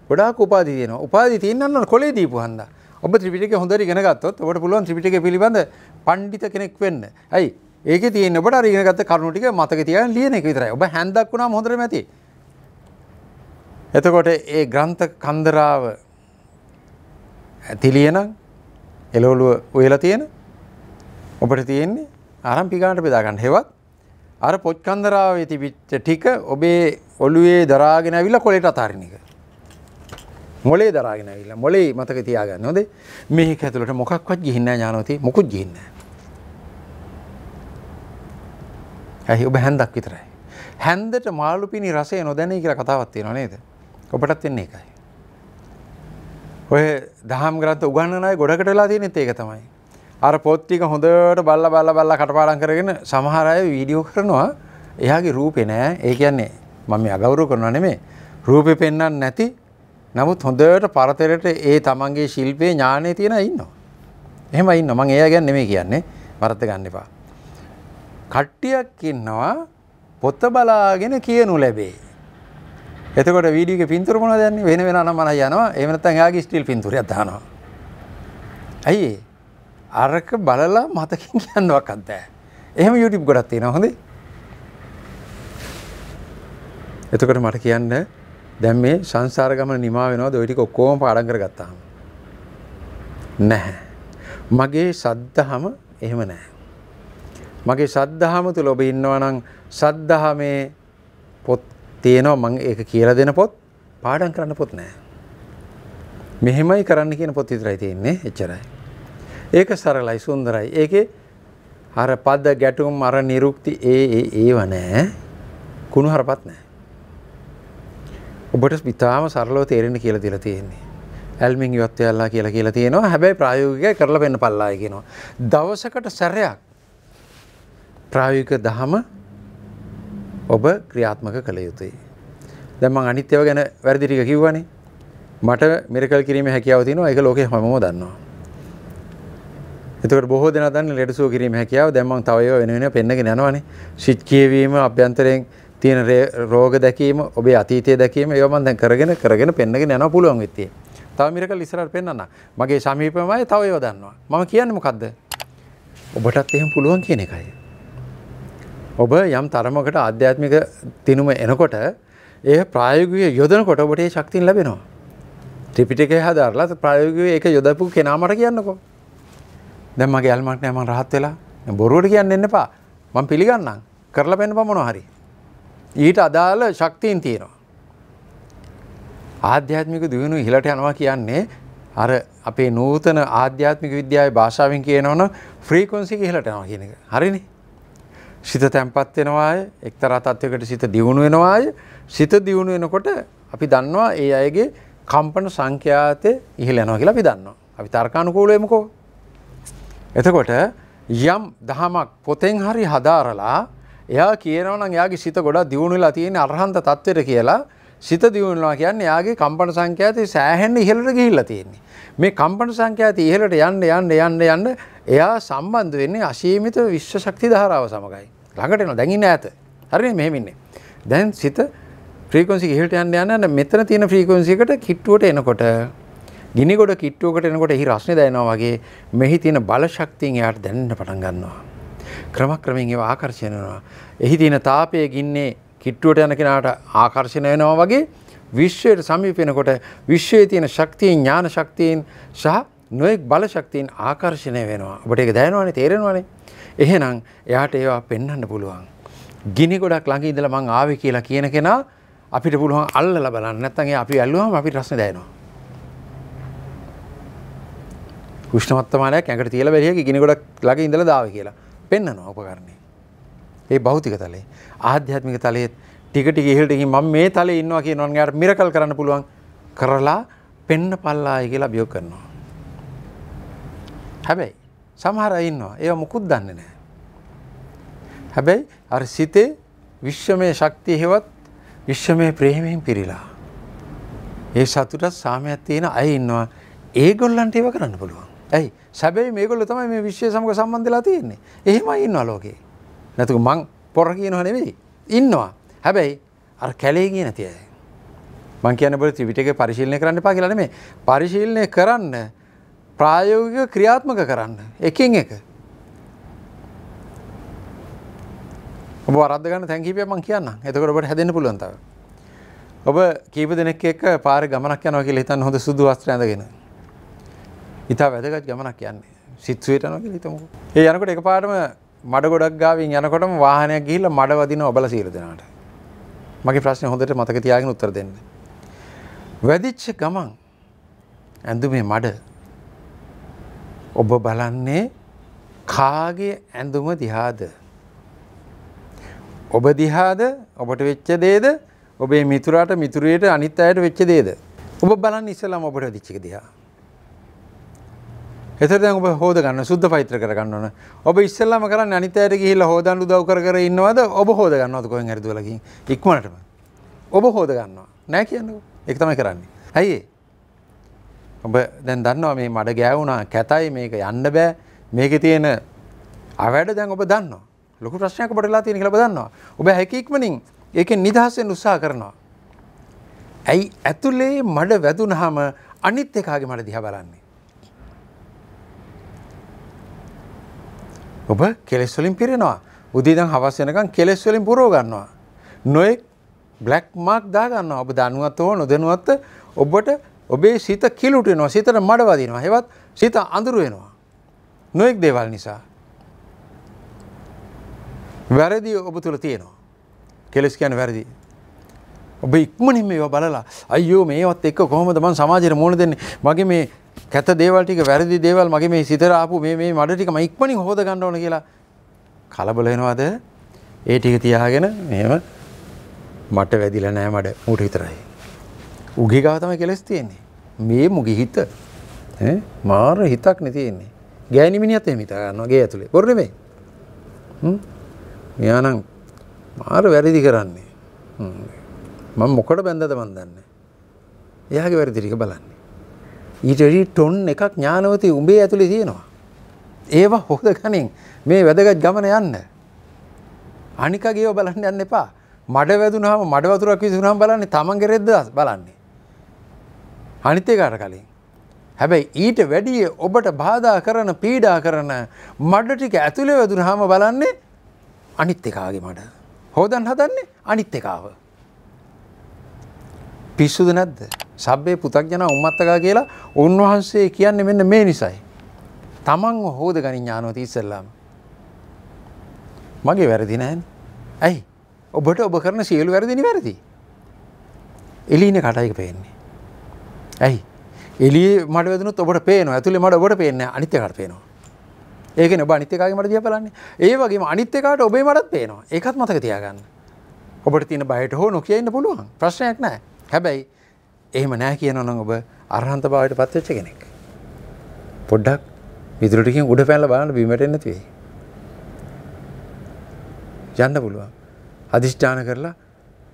ගොඩාක් උපාදි තියෙනවා. උපාදි තියෙනන්න කොලේ දීපු හන්දා. ඔබ ත්‍රිපිටකය හොඳට ඉගෙන ගත්තොත් ඔබට පුළුවන් ත්‍රිපිටකය පිළිබඳ පණ්ඩිත කෙනෙක් වෙන්න. ඇයි? ඒකේ තියෙන ඔබට අර ඉගෙන ගත්ත කරුණු ටික මතක තියාගෙන ලියන එක විතරයි. ඔබ හැන්දක් වුණාම හොඳටම ඇති. එතකොට ඒ ග්‍රන්ථ කන්දරාව ඇතිලියනම් එලෝලුව උයලා තියෙන ඔබට තියෙන්නේ අරම් පිගානට බෙදා ගන්න. හෙවත් අර පොච්කන්දරාවේ තිබිච්ච ටික ඔබේ ඔළුවේ දරාගෙන ඇවිල්ලා කොලේට අතාරින එක. මොලේ දරාගෙන ඇවිල්ලා මොලේ මතක තියාගන්න හොඳේ. මේක ඇතුළට මොකක්වත් ගිහින් නැහැ ඥානවතී මොකුත් ගිහින් නැහැ. ඇයි ඔබ හැන්දක් විතරයි. හැන්දට මාළු පිණි රසය නොදැනී කියලා කතාවක් තියෙනවා නේද? ඔබටත් වෙන්නේ ඒකයි. ඔය දහම් ග්‍රන්ථ උගන්වන අය ගොඩකට වෙලා තියෙනෙත් ඒක තමයි. අර පොත් ටික හොඳට බල්ලා බල්ලා බල්ලා කටපාඩම් කරගෙන සමහර අය වීඩියෝ කරනවා. එයාගේ රූපේ නෑ. ඒ කියන්නේ මම මේ අගෞරව කරනවා නෙමෙයි. රූපේ පෙන්වන්න නැති. නමුත් හොඳට පරතරයට ඒ තමන්ගේ ශිල්පයේ ඥානය තියෙන ඉන්නවා. එහෙම ඉන්නවා. මම එයා ගැන නෙමෙයි කියන්නේ. වරද්ද ගන්න එපා. කට්ටියක් ඉන්නවා පොත බලාගෙන කියනු ලැබේ. එතකොට වීඩියෝගේ පින්තූර මොනවද යන්නේ වෙන වෙන නම් මනයි යනවා එහෙම නැත්නම් එයාගේ ස්ටිල් පින්තූරයක් දානවා ඇයි ඒ අරක බලලා මතකින් කියන්නවක්වත් බෑ. එහෙම YouTube ගොඩක් තියෙනවා හොඳේ. එතකොට මට කියන්න දැන් මේ සංසාර ගමන නිමා වෙනවද ওই ටික ඔක්කොම පාඩම් කරගත්තාම? නැහැ. මගේ සද්ධාම එහෙම නැහැ. මගේ සද්ධාම තුල ඔබ ඉන්නවා නම් සද්ධාමේ පොත් තියෙනවා මම ඒක කියලා දෙන පොත් පාඩම් කරන්න පොත් නැහැ. මෙහෙමයි කරන්න කියන පොත් විතරයි තියෙන්නේ එච්චරයි. ඒක සරලයි සුන්දරයි. ඒකේ අර පද ගැටුම් අර නිරුක්ති ඒ ඒ ඒව නෑ. කුණු හරපත් නෑ. ඔබට ඉතාම සරලව තේරෙන්න කියලා දීලා තියෙන්නේ. ඇල්මින් ඉවත් වෙලා කියලා කියලා තියෙනවා. හැබැයි ප්‍රායෝගිකව කරලා වෙන්න පල්ලායි කියනවා. දවසකට සැරයක් ප්‍රායෝගික දහම ඔබ ක්‍රියාත්මක කළ යුතුයි. දැන් මම අනිත් ඒවා ගැන වැරදි ටික කිව්වනේ. මට මිරකල් කිරීමේ හැකියාව තියෙනවා. ඒක ලෝකේ හැමෝම දන්නවා. එතකොට බොහෝ දෙනා දන්නේ ලෙඩ සුව කිරීම හැකියාව. දැන් මම තව ඒවා වෙන වෙනම පෙන්නගෙන යනවානේ. සිත් කියවීම, අභ්‍යන්තරයෙන් තියෙන රෝග දැකීම, ඔබේ අතීතය දැකීම ඒවා මම දැන් කරගෙන කරගෙන පෙන්නගෙන යනවා පුළුවන් වෙත්තේ. තව මිරකල් ඉස්සරහට පෙන්නන්න. මගේ සමීපමයි තව ඒවා දන්නවා. මම කියන්නේ මොකද්ද? ඔබටත් එහෙම පුළුවන් කියන එකයි. ඔබ යම් තරමකට ආධ්‍යාත්මික තිනුම එනකොට ඒ ප්‍රායෝගිකව යොදනකොට ඔබට ඒ ශක්තිය ලැබෙනවා. ත්‍රිපිටකය හදාarලා ප්‍රායෝගිකව ඒක යොදපු කෙනා මට කියන්නකෝ. දැන් මගේ ඇල්මක් නෑ මම rahat වෙලා. බොරුවට කියන්න එන්න එපා. මම පිළිගන්නම්. කරලා පෙන්න මොනවා හරි. ඊට අදාළ ශක්තියින් තියෙනවා. ආධ්‍යාත්මික දියුණුව ඉහළට යනවා කියන්නේ අර අපේ නූතන ආධ්‍යාත්මික විද්‍යාවේ භාෂාවෙන් කියනවනම් ෆ්‍රීකවන්සි එක ඉහළට යනවා කියන එක. හරිනේ? සිත තැම්පත් වෙනවාය, එක්තරා තත්වයකට සිත දියුණු වෙනවාය. සිත දියුණු වෙනකොට අපි දන්නවා ඒ අයගේ කම්පන සංඛ්‍යාතය ඉහළ යනවා කියලා අපි දන්නවා. අපි තර්කානුකූලවෙමුකෝ. එතකොට යම් දහමක් පොතෙන් හරි හදාරලා එයා කියනවනම් එයාගේ සිත ගොඩක් දියුණු වෙලා තියෙන අරහන්ත තත්ත්වයට කියලා සිත දියුණුවා කියන්නේ එයාගේ කම්පන සංඛ්‍යාතය සෑහෙන්න ඉහළට ගිහිල්ලා තියෙන්නේ. මේ කම්පන සංඛ්‍යාතය ඉහළට යන්න යන්න යන්න යන්න එයා සම්බන්ධ වෙන්නේ අසීමිත විශ්ව ශක්ති ධාරාව සමගයි. ළඟට එනවා දැන් ඉන්නේ ඈත. හරිනේ මෙහෙම ඉන්නේ. දැන් සිත ෆ්‍රීකවන්සි ඉහළට යන්න යන්න මෙතන තියෙන ෆ්‍රීකවන්සි එකට කිට්ටුවට එනකොට ගිනි ගොඩ කිට්ටුවකට එනකොට එහි රස්නේ දැනෙනවා වගේ මෙහි තියෙන බල ශක්තියෙන් එයාට දැනෙන්න පටන් ගන්නවා. ක්‍රමක්‍රමයෙන් ඒවා ආකර්ෂණය වෙනවා. එහි තියෙන තාපයේ ගින්නේ කිට්ටුවට යන කෙනාට ආකර්ෂණය වෙනවා වගේ විශ්වයට සමීප වෙනකොට විශ්වයේ තියෙන ශක්තියෙන් ඥාන ශක්තියෙන් සහ නොයෙක් බල ශක්තියෙන් ආකර්ෂණය වෙනවා. ඔබට ඒක දැනෙනවනේ තේරෙනවනේ. එහෙනම් එයාට ඒවා පෙන්වන්න පුළුවන්. ගිනි ගොඩක් ළඟ ඉඳලා මං ආවේ කියලා කියන කෙනා අපිට පුළුවන් අල්ලලා බලන්න. නැත්නම් ඒ අපි ඇල්ලුවාම අපිට රස්නේ දැනෙනවා. උෂ්ණමත්තමානයක් ඇඟට තියලා බැරිය ගිනි ගොඩක් ළඟ ඉඳලා දාව කියලා පෙන්වනවා උපකරණේ. ඒ භෞතික තලයේ ආධ්‍යාත්මික තලයේ ටික ටික ඉහළට ගිහින් මම මේ තලයේ ඉන්නවා කියනවා නම් යාට මිරකල් කරන්න පුළුවන් කරලා පෙන්න පල්ලායි කියලා අභියෝග කරනවා. හැබැයි සමහර අය ඉන්නවා ඒවා මුකුත් දන්නේ නැහැ. හැබැයි අර සිතේ විශ්වමය ශක්තිය හෙවත් විශ්වමය ප්‍රේමයෙන් පිරීලා. ඒ සතුටත් සාමයක් තියෙන අය ඉන්නවා ඒගොල්ලන්ට ඒව කරන්න පුළුවන්. ඇයි සැබැයි මේගොල්ල තමයි මේ විශ්වය සමඟ සම්බන්ධලා තියෙන්නේ එහෙමයි ඉන්නවා ලෝකේ නැතුක මං පොර කියනව නෙවෙයි ඉන්නවා හැබැයි අර කැලේ කිය නැති අය මං කියන බල ත්‍රිපිටකය පරිශීලනය කරන්න එපා කියලා නෙමෙයි පරිශීලනය කරන්න ප්‍රායෝගික ක්‍රියාත්මක කරන්න එකින් එක. ඔබ වරද්ද ගන්න තැන් කීපයක් මම කියන්නම්. එතකොට ඔබට හැදෙන්න පුළුවන් තව. ඔබ කීප දෙනෙක් එක්ක පාරේ ගමනක් යනවා කියලා හිතන්න හොඳ සුදු වස්ත්‍ර ඇඳගෙන. ඉතා වැදගත් ගමනක් යන්නේ. සිත්සුවේට යනවා කියලා හිතමුකෝ. ඒ යනකොට එකපාරටම මඩ ගොඩක් ගාවින් යනකොටම වාහනයක් ගිහිල්ලා මඩ වදිනවා ඔබලා සියලු දෙනාට. මගේ ප්‍රශ්නේ හොඳට මතක තියාගෙන උත්තර දෙන්න. වැදිච්ච ගමන් ඇඳුමේ මඩ ඔබ බලන්නේ කාගේ ඇඳුම දිහාද? ඔබ දිහාද? ඔබට වෙච්ච දේද? ඔබේ මිතුරාට මිතුරයට අනිත් අයට වෙච්ච දේද? ඔබ බලන්න ඉස්සලාම ඔබට දිච්චික දිහා. එතකොට දැන් ඔබ හොද ගන්න සුද්ධ පවිත්‍ර කර ගන්න ඕන. ඔබ ඉස්සෙල්ලාම කරන්නේ අනිත් අයට ගිහිල්ලා හොදන්න උදව් කර කර ඉන්නවද? ඔබ හොද ගන්නවද කොහෙන් හරි දුවලා ගිහින්? ඉක්මනටම. ඔබ හොද ගන්නවා. නෑ කියන්නකෝ ඒක තමයි කරන්නේ. ඇයි ඒ? ඔබ දැන් දන්නවා මේ මඩ ගෑවුණා කැතයි මේක යන්න බෑ. මේකේ තියෙන අවැඩ දැන් ඔබ දන්නවා. ලොකු ප්‍රශ්නයක් ඔබට වෙලා තියෙන කියලා ඔබ දන්නවා. ඔබ හැකියක්මනින් ඒකෙන් නිදහස් වෙන්න උත්සාහ කරනවා. ඇයි ඇතුලේ මඩ වැදුනහම අනිත් එකාගේ මඩ දිහා බලන්නේ? ඔබ කෙලෙස් වලින් පිරෙනවා. උදේ ඉඳන් හවස වෙනකන් කෙලෙස් වලින් පුරව ගන්නවා. නොයෙක් බ්ලැක් මාක් දා ගන්නවා. ඔබ දනුවත් හෝ නොදැනුවත් ඔබට ඔබේ සිත කිලුට වෙනවා. සිතට මඩ වදිනවා. හෙවත් සිත අඳුරු වෙනවා. නොයෙක් දේවල් නිසා. වැරදි ඔබ තුළ තියෙනවා. කෙලෙස් කියන්නේ වැරදි. ඔබ ඉක්මනින් මේවා බලලා අයියෝ මේවත් එක්ක කොහොමද? මම සමාජයට මුහුණ දෙන්නේ? මගේ මේ කැත දේවල් ටික වැරදි දේවල් මගේ මේ සිතට ආපු මේ මේ මඩ ටික මම ඉක්මනින් හොද ගන්න ඕන කියලා. කලබල වෙනවද? ඒ ටික තියාගෙන මෙහෙම මට වැදිලා නෑ මඩ ඌට විතරයි. උගේ ගාව තමයි කෙලස් තියෙන්නේ. මේ මුගේ හිත ඈ මාර හිතක් නේ තියෙන්නේ. ගෑණි මිනිහත් එහෙම හිතා ගන්නවා ගේ ඇතුලේ. බොරු නෙමෙයි. හ්ම්. මෙයා නම් මාර වැරදි කරන්නේ. මම මොකටද බැන්දද මන් දන්නේ? එයාගේ වැරදි ටික බලන්නේ. ඊට වැඩි ටොන් එකක් ඥානවතී උඹේ ඇතුලේ තියෙනවා. ඒවා හොද ගනින්. මේ වැදගත් ගමන යන්න. අනිකගේව බලන්න යන්න එපා. මඩ වැදුනහම මඩ වතුරක් විසුනහම බලන්නේ තමන්ගේ රෙද්ද බලන්නේ. අනිත් එකාට කලින්. හැබැයි ඊට වැඩිය ඔබට බාධා කරන පීඩා කරන මඩ ටික ඇතුලේ වැදුනහම බලන්නේ අනිත් එකාගේ මඩ. හොදන් හදන්නේ අනිත් එකාව. පිස්සුද නැද්ද? සබ්බේ පුතක්ජන උම්මත්තකා කියලා උන්වහන්සේ කියන්නේ මෙන්න මේ නිසයි. තමන්ව හෝද ගනි ඥානවත ඉස්සල්ලාම. මගේ වැරදි නෑන්. ඇයි ඔබට ඔබ කරන සියලු වැරදිනි වැරදි. එලින කටයික පේන්නේ. ඇයි එලි මට වැදනුත් ඔබට පේන ඇතුළේ මට ඔබට පේන්න අනිත්‍යකට පේනවා. ඒක ඔබ අනිත්‍යකාගේ මට දිය බලන්නේ ඒ වගේම අනිත්‍යකාට ඔබේ මටත් පේනවා ඒකත් මතක තියාගන්න. ඔබට තියෙන බයට හෝ නොකියන්න පුළුවන් ප්‍රශ්නයක් නෑ හැබැයි එහෙම නෑ කියනනම් ඔබ අරහන්ත භාවයට පත්වෙච්ච කෙනෙක්. පොඩ්ඩක් මිදුරටිකින් උඩ පැල්ල බලන්න බීමට එන්න තිවේ. යන්න පුළුවන්. අධිෂ්ඨාන කරලා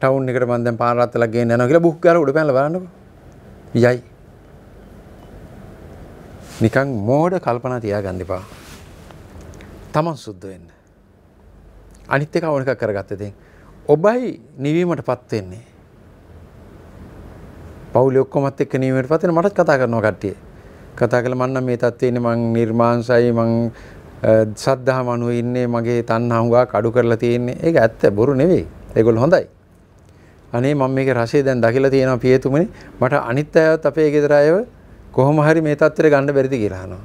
ටවුන් එකට මන් දැන් පාරාත්තලක් ගේන්න යනවා කියලා බුක් ගාලා උඩ පැනලා බලන්නකෝ. යයි. නිකන් මෝඩ කල්පනා තියාගන්න එපා. තමන් සුද්ධ වෙන්න. අනිත් එක ඕන එකක් කරගත්ත ඉතින් ඔබයි නිවීමටපත් වෙන්නේ. පවුලේ ඔක්කොමත් එක්ක නිවීමට පත් වෙන මටත් කතා කරනවා කට්ටිය. කතා කළා මන්නම් මේ තත්ත්වේ ඉන්නේ මං නිර්මාංශයි මං සද්ධා මනුව ඉන්නේ මගේ තණ්හා හුඟක් අඩු කරලා තියෙන්නේ. ඒක ඇත්ත බොරු නෙවෙයි. ඒගොල්ලෝ හොඳයි. අනේ මම මේකේ රසය දැන් දකිලා තියෙනවා පියතුමනි. මට අනිත් අයවත් අපේ ගෙදර අයව කොහොම හරි මේ තත්ත්වෙට ගන්න බැරිද කියලා අහනවා.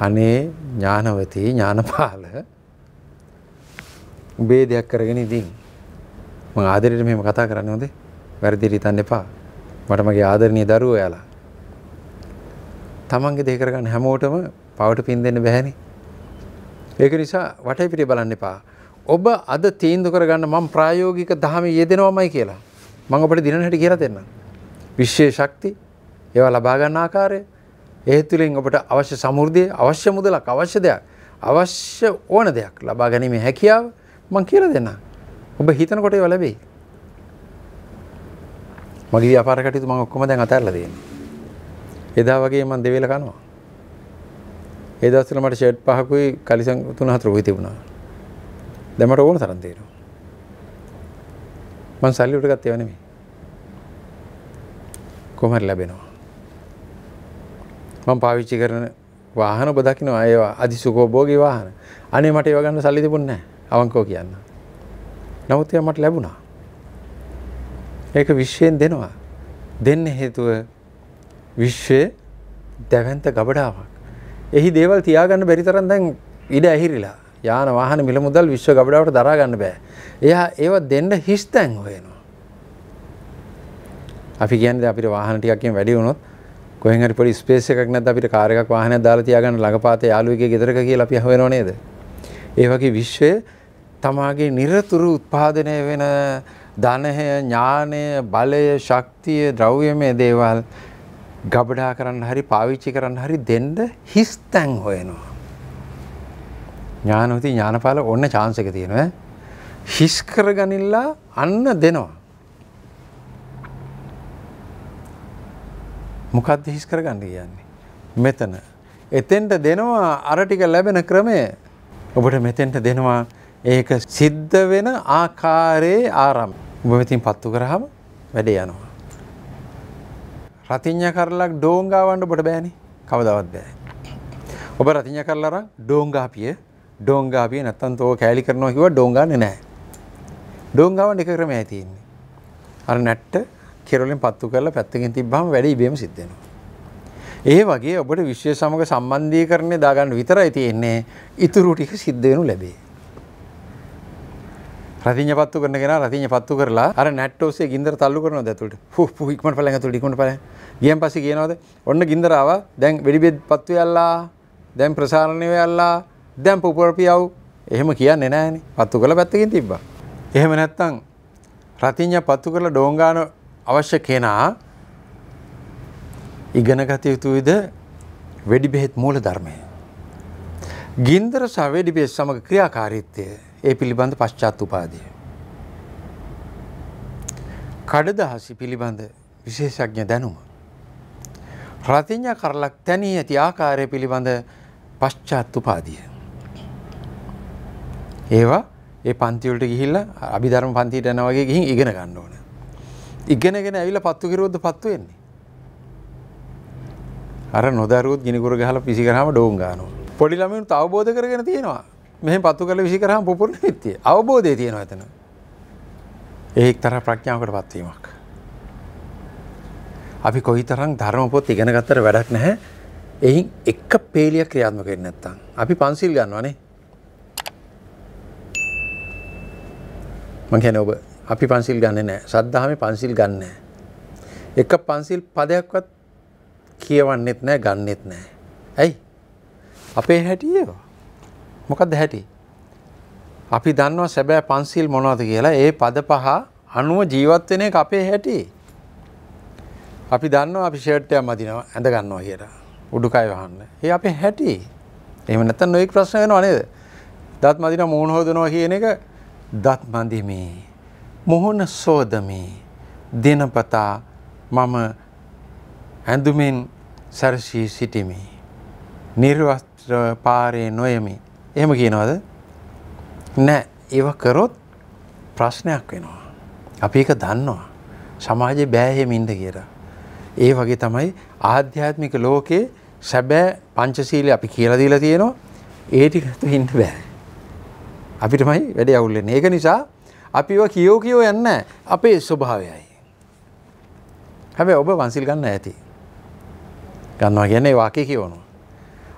අනේ ඥානවතී ඥානපාල උඹේ දෙයක් කරගෙන ඉදින් මම ආදරෙට මෙහෙම කතා කරන්නේ හොඳේ වැරදිට හිතන්න එපා. මට මගේ ආදරණීය දරුවෝ එයාලා. තමන්ගේ දේ කරගන්න හැමෝටම පවට පින් දෙන්න බැහැනේ. ඒක නිසා වටේ පිටේ බලන්න එපා. ඔබ අද තීන්දුව කරගන්න මම ප්‍රායෝගික දහමේ යෙදෙනවමයි කියලා. මම ඔබට දිනන හැටි කියලා දෙන්නම්. විශ්වයේ ශක්ති ඒවා ලබා ගන්න ආකාරය ඒ තුළින් ඔබට අවශ්‍ය සමෘද්ධිය අවශ්‍ය මුදලක් අවශ්‍ය දෙයක් අවශ්‍ය ඕන දෙයක් ලබා ගැනීමේ හැකියාව මං කියලා දෙන්නම්. ඔබ හිතනකොට ඒවා ලැබෙයි. මගේ ව්‍යාපාර කටයුතු මම ඔක්කොම දැන් අතහැරලා තියෙන්නේ. එදා වගේ මම දෙවේල කනවා. ඒ දවස්වල මට ෂර්ට් පහකුයි කලිසම් තුන හතරකුයි තිබුණා. දැන් මට ඕන තරම් තියෙනවා. මං සල්ලි උඩ ගත්තේව නෙමෙයි. කොහොම හරි ලැබෙනවා. මම පාවිච්චි කරන වාහන ඔබ දකිනවා ඒවා අධිසුඛෝභෝගී වාහන. අනේ මට ඒව ගන්න සල්ලි තිබුණේ නැහැ. අවංකව කියන්න. නමුත් ඒවා මට ලැබුණා. ඒක විශ්වයෙන් දෙනවා. දෙන්න හේතුව විශ්වයේ දැවැන්ත ගබඩාවක්. එහි දේවල් තියාගන්න බැරි තරම් දැන් ඉඩ ඇහිරිලා. යාන වාහන මිල මුදල් විශ්ව ගබඩාවට දරා ගන්න බෑ. එයා ඒව දෙන්න හිස් තැන් හොයනවා. අපි කියන්නේ අපිට වාහන ටිකක් වැඩි වුණොත් කොහෙන් හරි පොඩි ස්පේස් එකක් නැත්නම් අපිට කාර් එකක් වාහනයක් දාලා තියාගන්න ළඟපාතේ යාළුවෙක්ගේ ගෙදරක කියලා අපි හොයනව නේද? ඒ වගේ විශ්වය තමාගේ নিরතුරු උත්පාදනය වෙන ධනය, ඥානය, බලය, ශක්තිය, ද්‍රව්‍යමය දේවල් ගබඩා කරන්න හරි පාවිච්චි කරන්න හරි දෙන්න හිස් තැන් හොයනවා. ඥානවති ඥානපාල ඔන්න chance එක තියෙනවා. හිස් කරගනිලා අන්න දෙනවා. මොකක්ද හිස් කරගන්න කියන්නේ. මෙතන. එතෙන්ට දෙනවා අර ටික ලැබෙන ක්‍රමය. ඔබට මෙතෙන්ට දෙනවා ඒක සිද්ධ වෙන ආකාරයේ ආරම්භ. ඔබ මෙතින් පත්තු කරාම වැඩේ යනවා. රතිඤ්ඤ කරලක් ඩෝංගාවන්න ඔබට බෑනේ. කවදාවත් බෑ. ඔබ රතිඤ්ඤ කරලා අරන් ඩෝංගාපිය ඩෝංගාපිය නැත්තම් තෝ කෑලි කරනවා කිව්වා ඩෝංගාන්නේ නැහැ. ඩෝංගාවන්න එක ක්‍රමයයි තියෙන්නේ. අර නැට්ට කෙරවලින් පත්තු කරලා පැත්තකින් තිබ්බහම වැඩ ඉබේම සිද්ධ වෙනවා. ඒ වගේ ඔබට විශ්වය සමග සම්බන්ධීකරණය දාගන්න විතරයි තියෙන්නේ. ඉතුරු ටික සිද්ධ වෙනු ලැබේ. රතිඤ්ඤ පත්තු කරන කෙනා රතිඤ්ඤ පත්තු කරලා අර නැට් ඔස්සේ ගින්දර තල්ලු කරනවද ඇතුළට? හු හු ඉක්මනට ඵලයන් ඇතුළට ඉක්මනට ඵලයන්. ගියන් පස්සේ කියනවද? ඔන්න ගින්දර ආවා. දැන් වෙඩි බෙද පත්තු යල්ලා. දැන් ප්‍රසාරණය වෙයල්ලා. දැන් පුපුරපියව්. එහෙම කියන්නේ නැහනේ. පත්තු කරලා පැත්තකින් තිබ්බා. එහෙම නැත්තම් රතිඤ්ඤ පත්තු කරලා ඩෝංගාන අවශ්‍ය කෙනා ඉගෙන ගත යුතුයිද වෙඩි බෙහෙත් මූල ධර්මය. ගින්දර සහ වෙඩි බෙහෙත් සමග ක්‍රියාකාරීත්වය ඒ පිළිබඳ පශ්චාත් උපාදිය. කඩදහසි පිළිබඳ විශේෂඥ දැනුම. රතිඥ කරලක් තැනී ඇති ආකාරය පිළිබඳ පශ්චාත් උපාදිය. ඒවා ඒ පන්තිවලට ගිහිල්ලා අභිධර්ම පන්තියට යන වගේ ගිහින් ඉගෙන ගන්න ඕන. ඉගෙනගෙන ඇවිල්ලා පත්තු කිරුවොත් පත්තු වෙන්නේ. අර නොදරුවොත් ගිනිකුර ගහලා පිසි කරාම ඩෝන් ගන්නවා. පොඩි ළමයින්ට අවබෝධ කරගෙන තියෙනවා. මෙහෙම පත්තු කරලා විසි කරාම පුපුරන විත්තිය. අවබෝධය තියෙනවා එතන. ඒ එක්තරා ප්‍රඥාවකට පත්වීමක්. අපි කොයිතරම් ධර්ම පොත් ඉගෙන ගත්තට වැඩක් නැහැ. එයින් එක පේලියක් ක්‍රියාත්මක වෙන්නේ නැත්තම්. අපි පන්සිල් ගන්නවානේ. මං කියන්නේ ඔබ අපි පන්සිල් ගන්නේ නැහැ. සද්ධාමේ පන්සිල් ගන්න නැහැ. එක පන්සිල් පදයක්වත් කියවන්නෙත් නැහැ, ගන්නෙත් නැහැ. ඇයි? අපේ හැටි ඒවා. මොකක්ද හැටි? අපි දන්නවා සැබෑ පන්සිල් මොනවද කියලා. ඒ පද පහ අනුව ජීවත් වෙන එක අපේ හැටි. අපි දන්නවා අපි ෂර්ට් එකක් මදිනවා ඇඳ ගන්නවා කියලා. උඩුකය වහන්න. ඒ අපේ හැටි. එහෙම නැත්නම් නොඑක් ප්‍රශ්න වෙනව නේද? දත් මදිනවා මූණ හොදනවා කියන එක දත් මදිමේ මුහුණ සෝදමි දිනපතා මම ඇඳුමින් සැරසී සිටිමි. නිර්වස්ත්‍ර පාරේ නොයමි. එහෙම කියනවද? නෑ ඒව කරොත් ප්‍රශ්නයක් වෙනවා. අපි ඒක දන්නවා. සමාජයේ බෑ එහෙම ඉන්න කියලා. ඒ වගේ තමයි ආධ්‍යාත්මික ලෝකේ සැබෑ පංචශීලයේ අපි කියලා දීලා තියෙනවා. ඒ ටික ඉන්න බෑ. අපිටමයි වැඩේ අවුල් වෙන්නේ. ඒක නිසා අපිව කියෝ කියෝ යන්න අපේ ස්වභාවයයි. හැබැයි ඔබ වන්සිල් ගන්න ඇති. ගන්නවා කියන්නේ වාක්‍ය කියවනවා.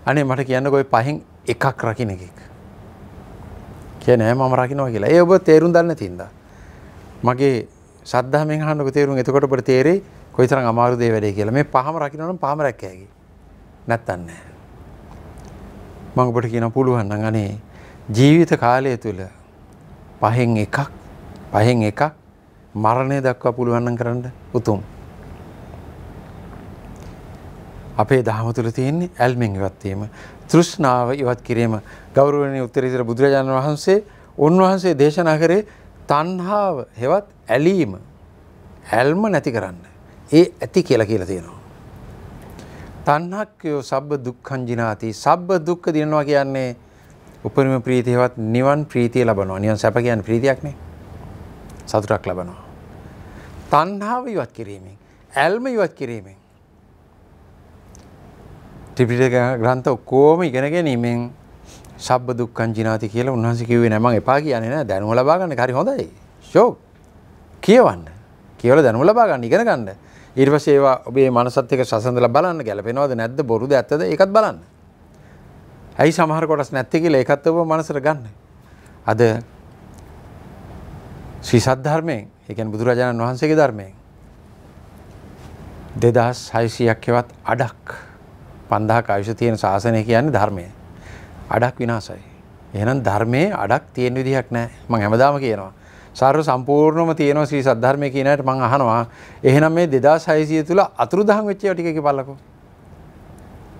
අනේ මට කියන්නකෝ ඔය පහෙන් එකක් රකින්න එකෙක්. කියන්නේ මම රකින්නවා කියලා. ඒ ඔබ තේරුම් දන්නේ නැතිඳා. මගේ සද්ධාමෙන් අහන්නකො තේරුම් එතකොට ඔබට තේරෙයි කොයිතරම් අමාරු දේ වැඩේ කියලා. මේ පහම රකින්න නම් පහම රැක්ක හැකි. නැත්තන් නෑ. මම ඔබට කියන පුළුවන් නම් අනේ ජීවිත කාලය තුල පහෙන් එකක් පහෙන් එකක් මරණය දක්වා පුළුවන්නම් කරන්න උතුම්. අපේ දහම තුළ තියෙන්නේ ඇල්මෙන් ඉවත්වීම. තෘෂ්ණාව ඉවත් කිරීම ගෞරවනය උත්තරීතර බුදුරජාණන් වහන්සේ උන්වහන්සේ දේශනා කරේ තන්හාාව හෙවත් ඇලීම ඇල්ම නැති කරන්න. ඒ ඇති කියලා කියලා තියෙනවා. තන්හක්යෝ සබ්බ දුක්කංජිනාති සබ්බ දුක්ක දිනවා කියන්නේ උපරිම ප්‍රීතියවත් නිවන් ප්‍රීතිය ලබනවා නිවන් සැප කියන්නේ ප්‍රීතියක්නේ සතුටක් ලබනවා. තණ්හාව ඉවත් කිරීමෙන්, ඇල්ම ඉවත් කිරීමෙන් ත්‍රිපිටක ග්‍රන්ථ ඔක්කොම ඉගෙන ගැනීමෙන් සබ්බ දුක්ඛං ජිනාති කියලා උන්වහන්සේ කිව්වේ නෑ මම එපා කියන්නේ නෑ දැනුම ලබා ගන්න හරි හොඳයි. ෂෝක්. කියවන්න. කියවලා දැනුම ලබා ගන්න ඉගෙන ගන්න. ඊට පස්සේ ඒවා ඔබේ මනසත් එක්ක සසඳලා බලන්න ගැලපෙනවද නැද්ද බොරුද ඇත්තද ඒකත් බලන්න. ඇයි සමහර කොටස් නැත්තේ කියලා ඒකත් ඔබ මනසට ගන්න. අද ශ්‍රී සද්ධර්මයෙන් ඒ කියන්නේ බුදුරජාණන් වහන්සේගේ ධර්මයෙන් 2600ක් හෙවත් අඩක් 5000ක ආයුෂ තියෙන ශාසනය කියන්නේ ධර්මය. අඩක් විනාසයි. එහෙනම් ධර්මයේ අඩක් තියෙන විදිහක් නැහැ. මම හැමදාම කියනවා. සර්ව සම්පූර්ණම තියෙනවා ශ්‍රී සද්ධර්මය කියන එකට මම අහනවා. එහෙනම් මේ 2600 තුල අතුරුදහන් වෙච්ච ඒවා ටික බලකෝ.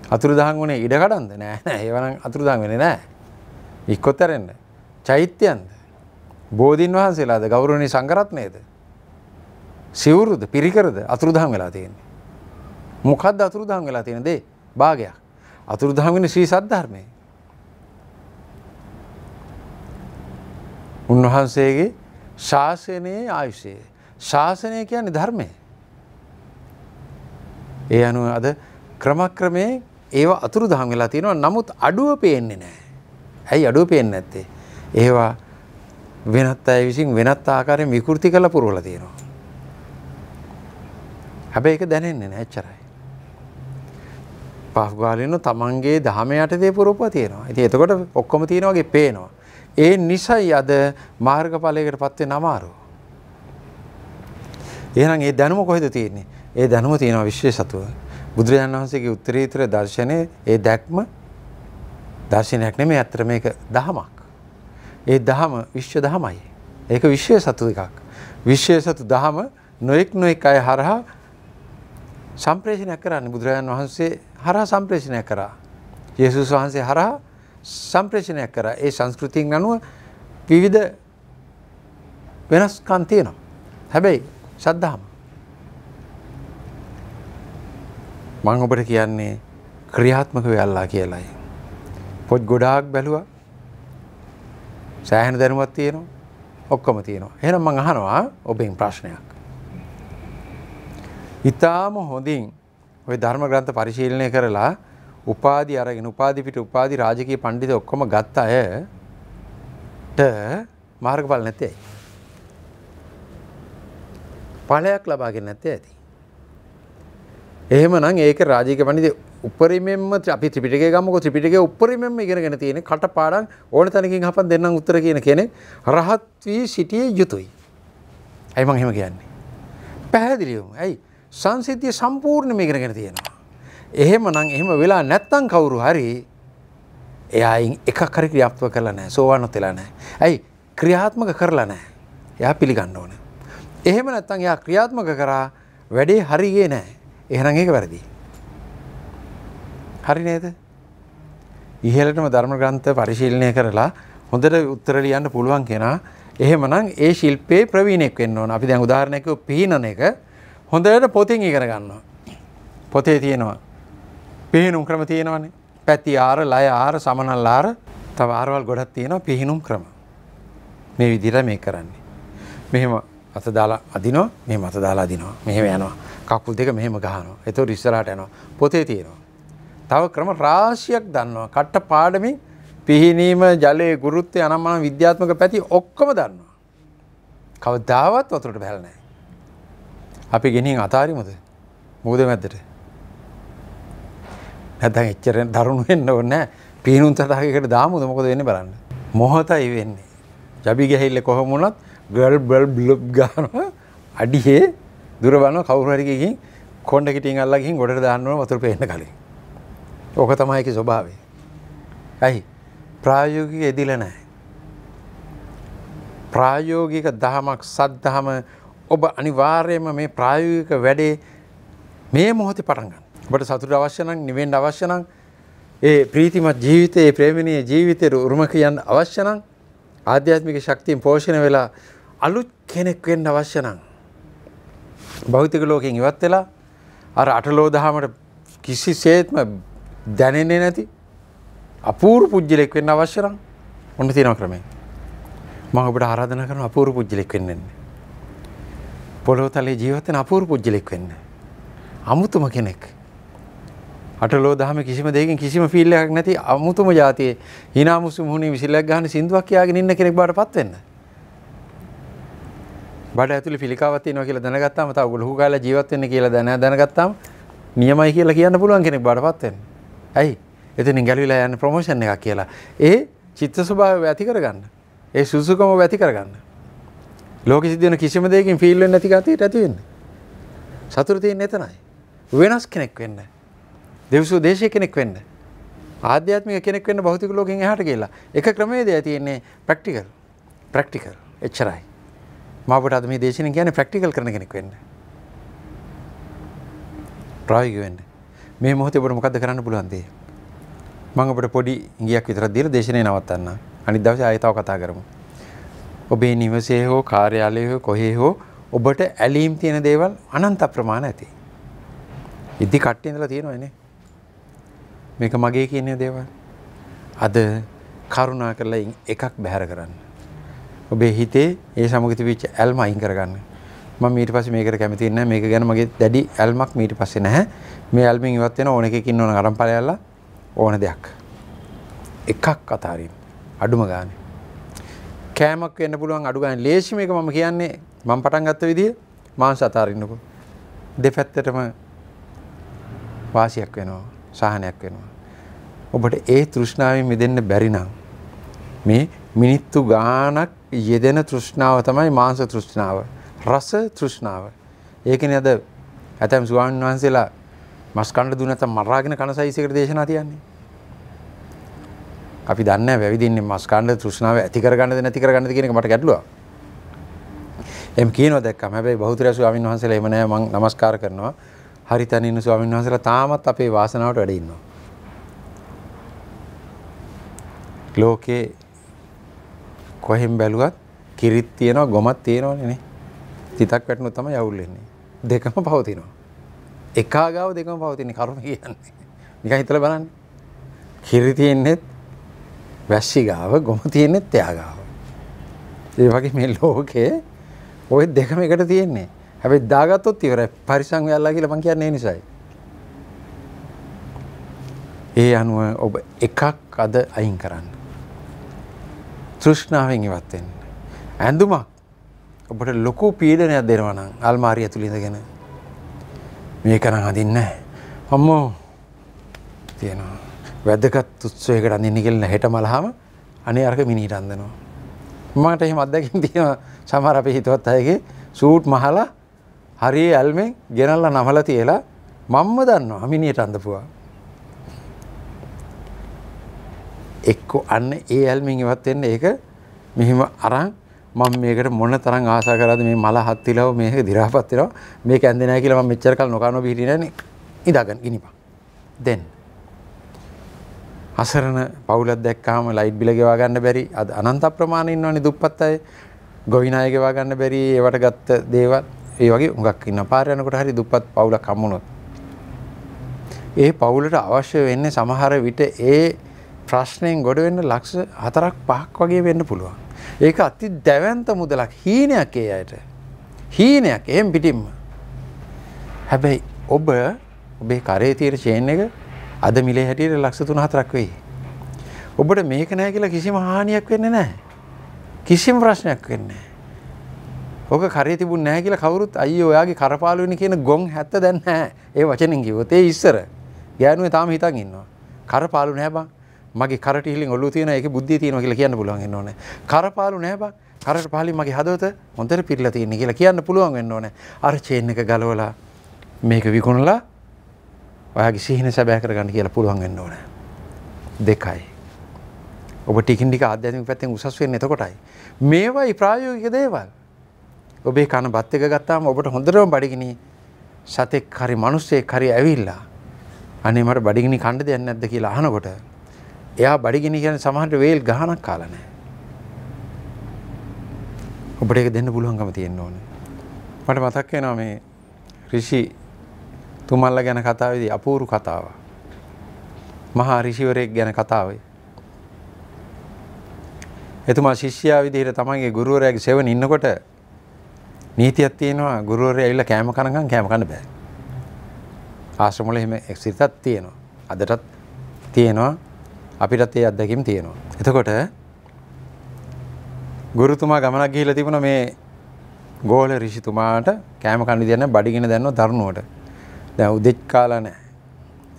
අතුරුදහන් වුණේ ඉඩ කඩන්ද නෑ නෑ ඒවනම් අතුරුදහන් වෙන්නේ නෑ. ඉක්කොත්තරෙන්න. චෛත්‍යයන්ද? බෝධීන් වහන්සේලාද ගෞරවනීය සංඝරත්නයේද? සිවුරුද පිරිකරද අතුරුදහන් වෙලා තියෙන්නේ. මොකද්ද අතුරුදහන් වෙලා තියෙන දේ? භාගයක්. අතුරුදහන් වෙන්නේ ශ්‍රී සද්ධර්මයේ. උන්වහන්සේගේ ශාසනයේ ආයුෂය. ශාසනය කියන්නේ ධර්මය. ඒ අනුව අද ක්‍රමක්‍රමේ ඒව අතුරු දහම් වෙලා තියෙනවා නමුත් අඩුව පේන්නේ නැහැ. ඇයි අඩුව පේන්නේ නැත්තේ? ඒවා වෙනත් අය විසින් වෙනත් ආකාරයෙන් විකෘති කරලා පුරවලා තියෙනවා. හැබැයි ඒක දැනෙන්නේ නැහැ එච්චරයි. පාහුගාලිනු තමන්ගේ දහම යටතේ පුරවපුවා තියෙනවා. ඉතින් එතකොට ඔක්කොම තියෙන වගේ පේනවා. ඒ නිසයි අද මාර්ගඵලයකට පත් වෙන අමාරු. එහෙනම් ඒ දැනුම කොහෙද තියෙන්නේ? ඒ දැනුම තියෙනවා විශ්වයේ සතුව. බුදුරජාණන් වහන්සේගේ උත්තරීතර දර්ශනයේ ඒ දැක්ම දර්ශනයක් නෙමෙයි අත්‍තර මේක දහමක්. ඒ දහම විශ්ව දහමයි. ඒක විශ්වයේ සතු එකක්. විශ්වයේ සතු දහම නොඑක් නොඑක් අය හරහා සම්ප්‍රේෂණයක් කරන්නේ බුදුරජාණන් වහන්සේ හරහා සම්ප්‍රේෂණයක් කරා. යේසුස් වහන්සේ හරහා සම්ප්‍රේෂණයක් කරා. ඒ සංස්කෘතියෙන් අනුව විවිධ වෙනස්කම් තියෙනවා. හැබැයි සද්ධාම මං ඔබට කියන්නේ ක්‍රියාත්මක වෙල්ලා කියලයි. පොත් ගොඩාක් බැලුවා සෑහෙන දැනුමක් තියෙනවා ඔක්කොම තියෙනවා. එහෙනම් මං අහනවා ඔබෙන් ප්‍රශ්නයක්. ඊටාම හොඳින් ওই ධර්ම ග්‍රන්ථ පරිශීලනය කරලා උපාධි අරගෙන උපාධි පිට උපාධි රාජකීය පඬිත ඔක්කොම ගත්ත අයට මාර්ගඵල නැත්තේ ඇයි? ඵලයක් ලබාගෙන නැත්තේ ඇති. එහෙමනම් ඒක රාජකීය පඬිත උපරිමෙන්ම අපි ත්‍රිපිටකය ගමුකෝ ත්‍රිපිටකය උපරිමෙන්ම ඉගෙනගෙන තියෙන කටපාඩම් ඕන තැනකින් හපන් දෙන්නම් උත්තර කියන කෙනෙක් රහත් වී සිටියේ යුතුයි. ඇයි මං එහෙම කියන්නේ? පැහැදිලිවම. ඇයි? සංසිද්ධිය සම්පූර්ණයෙන්ම ඉගෙනගෙන තියෙනවා. එහෙමනම් එහෙම වෙලා නැත්තම් කවුරු හරි එයායින් එකක් හරි ක්‍රියාත්මක කරලා නැහැ. සෝවන්නත් වෙලා නැහැ. ඇයි? ක්‍රියාත්මක කරලා නැහැ. එයා පිළිගන්න ඕන. එහෙම නැත්තම් එයා ක්‍රියාත්මක කරා වැඩේ හරියේ නැහැ. එහෙනම් ඒක වැරදි. හරි නේද? ඉහළටම ධර්ම ග්‍රන්ථ පරිශීලනය කරලා හොඳට උත්තර ලියන්න පුළුවන් කෙනා එහෙමනම් ඒ ශිල්පේ ප්‍රවීණෙක් වෙන්න ඕන. අපි දැන් උදාහරණයක් පිහිනන එක හොඳට පොතින් ඉගෙන ගන්නවා. පොතේ තියෙනවා. පිහිනුම් ක්‍රම තියෙනවනේ. පැති ආර, ලය ආර, සමනල් ආර තව ආරවල් ගොඩක් තියෙනවා පිහිනුම් ක්‍රම. මේ විදිහට මේක කරන්නේ. මෙහෙම අත දාලා අදිනවා, මෙහෙම අත දාලා අදිනවා. මෙහෙම යනවා. කකුල් දෙක මෙහෙම ගහනවා. එතකොට ඉස්සරහට යනවා. පොතේ තියෙනවා. තව ක්‍රම රාශියක් දන්නවා. කට්ට පාඩමින් පිහිනීම ජලයේ ගුරුත්වය අනම්මන විද්‍යාත්මක පැති ඔක්කොම දන්නවා. කවදාවත් වතුරට බැහැලා නැහැ. අපි ගෙනින් අතාරිමුද? මූද මැද්දට. නැත්නම් එච්චර දරුණු වෙන්න ඕනේ නැහැ. පීනුම් තටහකකට දාමුද මොකද වෙන්නේ බලන්න. මොහොතයි වෙන්නේ. ජබි ගහිල්ල කොහොම වුණත් ගල් බල් බ්ලොබ් ගන්නවා අඩියේ දුර බලනවා කවුරු හරි ගිහින් කොණ්ඩ කිටින් අල්ලා ගිහින් ගොඩට දාන්න ඕන වතුර පේන්න කලින්. ඕක තමයි ඒකේ ස්වභාවය. ඇයි? ප්‍රායෝගික එදිලා නැහැ. ප්‍රායෝගික දහමක් සද්ධහම ඔබ අනිවාර්යයෙන්ම මේ ප්‍රායෝගික වැඩේ මේ මොහොතේ පටන් ගන්න. ඔබට සතුට අවශ්‍ය නම් නිවෙන්න අවශ්‍ය නම් ඒ ප්‍රීතිමත් ජීවිතයේ ප්‍රේමණීය ජීවිතේ උරුම කියන්න අවශ්‍ය නම් ආධ්‍යාත්මික ශක්තියෙන් පෝෂණය වෙලා අලුත් කෙනෙක් වෙන්න අවශ්‍ය නම් භෞතික ලෝකයෙන් ඉවත් වෙලා අර අටලෝ දහමට කිසිසේත්ම දැනෙන්නේ නැති අපූර්ව පුජ්‍යලෙක් වෙන්න අවශ්‍ය නම් ඔන්න තියෙනවා ක්‍රමය. මම ඔබට ආරාධනා කරනවා අපූර්ව පුජ්‍යලෙක් වෙන්න. පොළොව තලයේ ජීවත් වෙන අපූර්ව පුජ්‍යලෙක් වෙන්න. අමුතුම කෙනෙක්. අටලෝ දහම කිසිම දෙයකින් කිසිම ෆීල් එකක් නැති අමුතුම જાතියේ hina මුසු මුහුණේ විසිලක් ගන්න සින්දුවක් කියාගෙන ඉන්න කෙනෙක් බාටපත් වෙන්න. බඩ ඇතුලේ පිළිකාවක් තියෙනවා කියලා දැනගත්තාම තව ගොළු කාලා ජීවත් වෙන්න කියලා දැන දැනගත්තාම නියමයි කියලා කියන්න පුළුවන් කෙනෙක් බාටපත් වෙන්න. ඇයි? එතනින් ගැලවිලා යන්න ප්‍රොමෝෂන් එකක් කියලා. ඒ චිත්ත ස්වභාවය ඇති කරගන්න. ඒ සුසුකම ඇති කරගන්න. ලෝකෙ සිද්ධ වෙන කිසිම දෙයකින් ෆීල් වෙන්නේ නැති ගතියට ඇති වෙන්නේ. සතුට තියෙන්නේ එතනයි. වෙනස් කෙනෙක් වෙන්න. දෙව්සෝ දේශය කෙනෙක් වෙන්න. ආධ්‍යාත්මික කෙනෙක් වෙන්න භෞතික ලෝකෙන් එහාට ගිහලා. එක ක්‍රමවේදය තියෙන්නේ ප්‍රැක්ටිකල්. ප්‍රැක්ටිකල්. එච්චරයි. මම ඔබට අද මේ දේශනෙන් කියන්නේ ප්‍රැක්ටිකල් කරන කෙනෙක් වෙන්න. ප්‍රායෝගික වෙන්න. මේ මොහොතේ ඔබට මොකද්ද කරන්න පුළුවන් දේ? මම ඔබට පොඩි ඉඟියක් විතරක් දීලා දේශනේ නවත්තන්න. අනිත් දවසේ ආයෙ තව කතා කරමු. ඔබේ නිවසේ හෝ කාර්යාලයේ හෝ කොහේ හෝ ඔබට ඇලීම් තියෙන දේවල් අනන්ත ප්‍රමාණ ඇති. ඉදි කට්ටිය ඉඳලා තියෙනවනේ. මේක මගේ කියන දේවල්. අද කරුණා කරලා එකක් බැහැර කරන්න. ඔබේ හිතේ ඒ සමග තිබිච්ච ඇල්ම අයින් කරගන්න. මම ඊට පස්සේ මේකට කැමති නැහැ. මේක ගැන මගේ දැඩි ඇල්මක් ඊට පස්සේ නැහැ. මේ ඇල්මෙන් ඉවත් වෙන ඕන එකකින් ඕන අරන් ඵලයල්ලා ඕන දෙයක්. එකක් අතාරින් අඩුම ගානේ. කෑමක් වෙන්න පුළුවන් අඩු ගානේ ලේසි මේක මම කියන්නේ මම පටන් ගත්ත විදිය මාංශ අතාරින්නකෝ. දෙපැත්තටම වාසියක් වෙනවා සහනයක් වෙනවා. ඔබට ඒ තෘෂ්ණාවෙන් මිදෙන්න බැරි නම් මේ මිනිත්තු ගානක් යෙදෙන තෘෂ්ණාව තමයි මාංශ තෘෂ්ණාව. රස තෘෂ්ණාව. ඒකනේ අද ඇතැම් ස්වාමීන් වහන්සේලා මස් කන්න දුන්න නැත්නම් මරාගෙන කන සයිසයකට දේශනා තියන්නේ. අපි දන්නේ වැවිදින්නේ මස් කන්න තෘෂ්ණාව ඇති කරගන්නද නැති කරගන්නද කියන එක මට ගැටලුවක්. එම් කියනවා දැක්කම හැබැයි බෞද්ධ ස්වාමීන් වහන්සේලා එහෙම නැහැ මම নমස්කාර කරනවා. හරි තැන ඉන්න ස්වාමීන් වහන්සේලා තාමත් අපේ වාසනාවට වැඩ ඉන්නවා. ලෝකේ කොහෙන් බැලුවත් කිරිත් තියෙනවා ගොමත් තියෙනවනේ නේ. තිතක් වැටුණොත් තමයි යවුල් වෙන්නේ. දෙකම පවතිනවා. එකා ගාව දෙකම පවතින කරුණ කියන්නේ. නිකන් හිතලා බලන්න. කිරි තියෙන්නේත් වැස්සි ගාව ගොම තියෙන්නේත් එයා ගාව. ඒ වගේ මේ ලෝකේ ওই දෙකම එකට තියෙන්නේ. හැබැයි දාගත්තොත් ඉවරයි. පරිසං වෙලා කියලා මං කියන්නේ ඒ නිසායි. ඒ අනුව ඔබ එකක් අද අයින් කරන්න. තෘෂ්ණාවෙන් ඉවත් වෙන්න. ඇඳුමක් ඔබට ලොකු පීඩනයක් දෙනවා නම් අල්මාරිය ඇතුළේ ඉඳගෙන මේක නම් අදින්නේ නැහැ. අම්මෝ තියෙනවා. වැදගත් උත්සවයකට අඳින්න කියලා හෙට මලහම අනේ අරක මිනිහට අඳිනවා. මට එහෙම අත්දැකීම් තියෙනවා සමහර අපේ හිතවත් අයගේ සූට් මහලා හරිය ඇල්මෙන් ගෙනල්ලා නමලා තියලා මම්ම දන්නවා මිනිහට අඳපුවා. එක්ක අන්න ඒ ඇල්මෙන් ඉවත් වෙන්න ඒක මෙහිම අරන් මම මේකට මොන තරම් ආසා කරාද මේ මල හත්තිලව මේක දි รา පත් වෙනවා මේක ඇඳේ නැහැ කියලා මම මෙච්චර කල් නොකනෝ පිටින් නැනේ ඉඳගන්න ගිනිපන් දැන් අසරණ පවුලක් දැක්කාම ලයිට් බිල ගෙවා ගන්න බැරි අද අනන්ත ප්‍රමාණ ඉන්නවනේ දුප්පත් අය ගොවිනාය ගෙවා ගන්න බැරි ඒවට ගත්ත දේවල් ඒ වගේ හුඟක් ඉන්න පාර යනකොට හරි දුප්පත් පවුලක් හම්බුනොත් ඒ පවුලට අවශ්‍ය වෙන්නේ සමහර විට ඒ ප්‍රශ්නයෙන් ගොඩ වෙන්න ලක්ෂ හතරක් පහක් වගේ වෙන්න පුළුවන්. ඒක අති දැවන්ත මුදලක් හීනයක් ඒ අයට. හීනයක් එහෙම් පිටින්ම. හැබැයි ඔබ ඔබේ කරේ තියෙන චේන් එක අද මිලේ හැටියට ලක්ෂ 3-4ක් වෙයි. ඔබට මේක නැහැ කියලා කිසිම හානියක් වෙන්නේ නැහැ. කිසිම ප්‍රශ්නයක් වෙන්නේ නැහැ. ඔක කරේ තිබුණ නැහැ කියලා කවුරුත් අයියෝ ඔයාගේ කරපාලු වෙන කියන ගොන් හැත්ත දැන් නැහැ. ඒ වචනෙන් කිව්වොත් ඒ ඉස්සර ගෑනුවේ තාම හිතන් ඉන්නවා. කරපාලු නැහැ බං. මගේ කරට ඉහිලින් ඔළුව තියෙනවා ඒකේ බුද්ධිය තියෙනවා කියලා කියන්න පුළුවන් වෙන්න ඕනේ. කරපාලු නැහැ බං. කරට පහලින් මගේ හදවත හොඳට පිරලා තියෙන්නේ කියලා කියන්න පුළුවන් වෙන්න ඕනේ. අර චේන් එක ගලවලා මේක විකුණලා ඔයාගේ සිහින සැබෑ කරගන්න කියලා පුළුවන් වෙන්න ඕනේ. දෙකයි. ඔබ ටිකින් ටික ආධ්‍යාත්මික පැත්තෙන් උසස් වෙන්නේ එතකොටයි. මේවයි ප්‍රායෝගික දේවල්. ඔබේ කන බත් එක ගත්තාම ඔබට හොඳටම බඩගිනි සතෙක් හරි මිනිස්සෙක් හරි ඇවිල්ලා අනේ මට බඩගිනි කන්න දෙයක් නැද්ද කියලා අහනකොට එයා බඩගිනි කියන්නේ සමහරට වේල් ගහනක් කාලා නැහැ. ඔබට ඒක දෙන්න පුළුවන්කම තියෙන්න ඕනේ. මට මතක් වෙනවා මේ ඍෂි තුමල්ලා ගැන කතාවේදී අපූර්ව කතාවක්. මහා ඍෂිවරයෙක් ගැන කතාවයි. එතුමා ශිෂ්‍යයා විදිහට තමන්ගේ ගුරුවරයාගේ සෙවණ ඉන්නකොට නීතියක් තියෙනවා ගුරුවරයා ඇවිල්ලා කෑම කනකම් කෑම කන්න බෑ. ආශ්‍රම වල එහෙම සිතක් තියෙනවා. අදටත් තියෙනවා අපිටත් ඒ අත්දැකීම් තියෙනවා. එතකොට ගුරුතුමා ගමනක් ගිහිල්ලා තිබුණා මේ ගෝල ඍෂිතුමාට කෑම කන්න දෙන්න බඩගින දැන්නව දරුණුවට. දැන් උදෙච් කාලා නැහැ.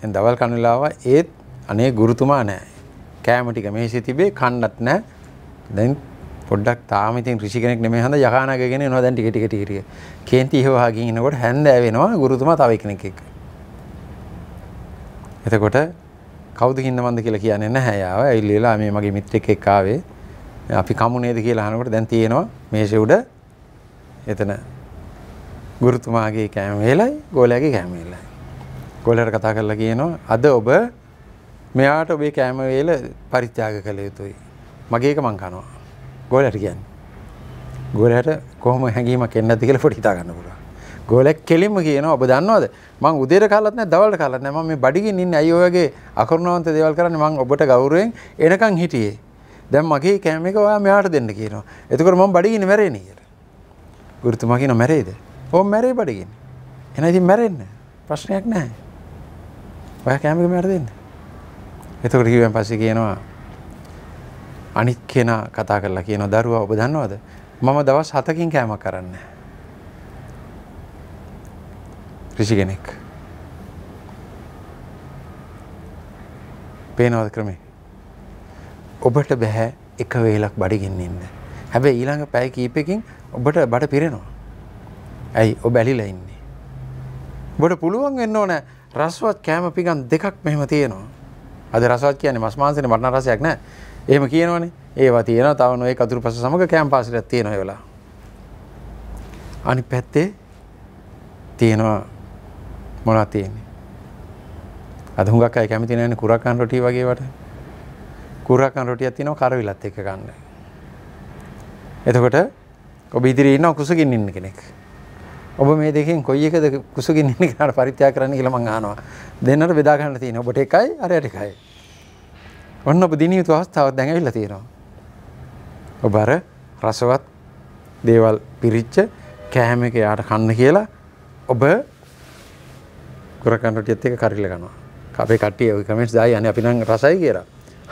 දැන් දවල් කන වෙලාව ඒත් අනේ ගුරුතුමා නැහැ. කෑම ටික මේසෙ තිබේ කන්නත් නැහැ. දැන් පොඩ්ඩක් තාම ඉතින් ඍෂි කෙනෙක් නෙමෙයි හන්ද යකානගගෙන එනවා දැන් ටික ටික ටික ටික. කේන්ති ඉහවහකින් ඉනකොට හැන්දෑ වෙනවා ගුරුතුමා තව කෙනෙක් එක්ක. එතකොට කවුද හින්නමන්ද කියලා කියන්නේ නැහැ යාව. ඇවිල්ලා මේ මගේ මිත්‍රෙක් එක්ක ආවේ. අපි කමු නේද කියලා අහනකොට දැන් තියෙනවා මේෂෙ උඩ එතන ගුරුතුමාගේ කෑම වේලයි ගෝලයාගේ කෑම වේලයි. ගෝලයාට කතා කරලා කියනවා අද ඔබ මෙයාට ඔබේ කෑම වේල පරිත්‍යාග කළ යුතුයි. මගේ එක මං කනවා. ගෝලයාට කියන්නේ. ගෝලයාට කොහොම හැඟීමක් එන්නේ නැද්ද කියලා පොඩි හිතා ගන්න පුළුවන්. ගෝලෙක් කෙලින්ම කියනවා ඔබ දන්නවද මං උදේට කාලත් නැහැ දවල්ට කාලත් නැහැ මම මේ බඩගින් ඉන්නේ අයියෝ වගේ අකරුණාවන්ත දේවල් කරන්නේ මං ඔබට ගෞරවයෙන් එනකන් හිටියේ. දැන් මගේ කෑම එක ඔයා මෙයාට දෙන්න කියනවා. එතකොට මම බඩගින්නේ මැරෙන්නේ කියලා. ගුරුතුමා කියනවා මැරෙයිද? ඕම් මැරෙයි බඩගින්නේ. එහෙනම් ඉතින් මැරෙන්න. ප්‍රශ්නයක් නැහැ. ඔයා කෑම එක මෙයාට දෙන්න. එතකොට කිව්වන් පස්සේ කියනවා අනිත් කෙනා කතා කරලා කියනවා දරුවා ඔබ දන්නවද? මම දවස් 7කින් කෑමක් කරන්නේ ඍෂි කෙනෙක්. පේනවද ක්‍රමේ? ඔබට බෑ එක වේලක් බඩගින්න ඉන්න. හැබැයි ඊළඟ පැය කීපකින් ඔබට බඩ පිරෙනවා. ඇයි ඔබ ඇලිලා ඉන්නේ. ඔබට පුළුවන් වෙන්න ඕන රසවත් කෑම පිගන් දෙකක් මෙහෙම තියෙනවා. අද රසවත් කියන්නේ මස් මාංශනේ මරණ රසයක් නෑ. එහෙම කියනවනේ. ඒවා තියෙනවා තව නොයේ කතුරු පස සමග කෑම පාසලක් තියෙනවා ඒ වෙලාව. අනිත් පැත්තේ තියෙනවා මොනවද තියෙන්නේ? අද හුඟක් අය කැමති නැන්නේ කුරක්කන් රොටි වගේ වට. කුරක්කන් රොටියක් තියෙනවා කරවිලත් එක්ක ගන්න. එතකොට ඔබ ඉදිරියේ ඉන්න කුසගින් ඉන්න කෙනෙක්. ඔබ මේ දෙකෙන් කොයි එකද කුසගින් ඉන්න කෙනාට පරිත්‍යාග කරන්න කියලා මං අහනවා. දෙන්නට බෙදා ගන්න තියෙනවා. ඔබට එකයි අරයට එකයි. ඔන්න ඔබ දිනිය යුතු අවස්ථාවක් දැන් ඇවිල්ලා තියෙනවා. ඔබ අර රසවත් දේවල් පිරිච්ච කෑම එක යාට කන්න කියලා ඔබ කුරකන් රොටියත් එක්ක කරිල ගන්නවා. අපේ කට්ටිය ওই කමෙන්ට්ස් දායි අනේ අපි නම් රසයි කියලා.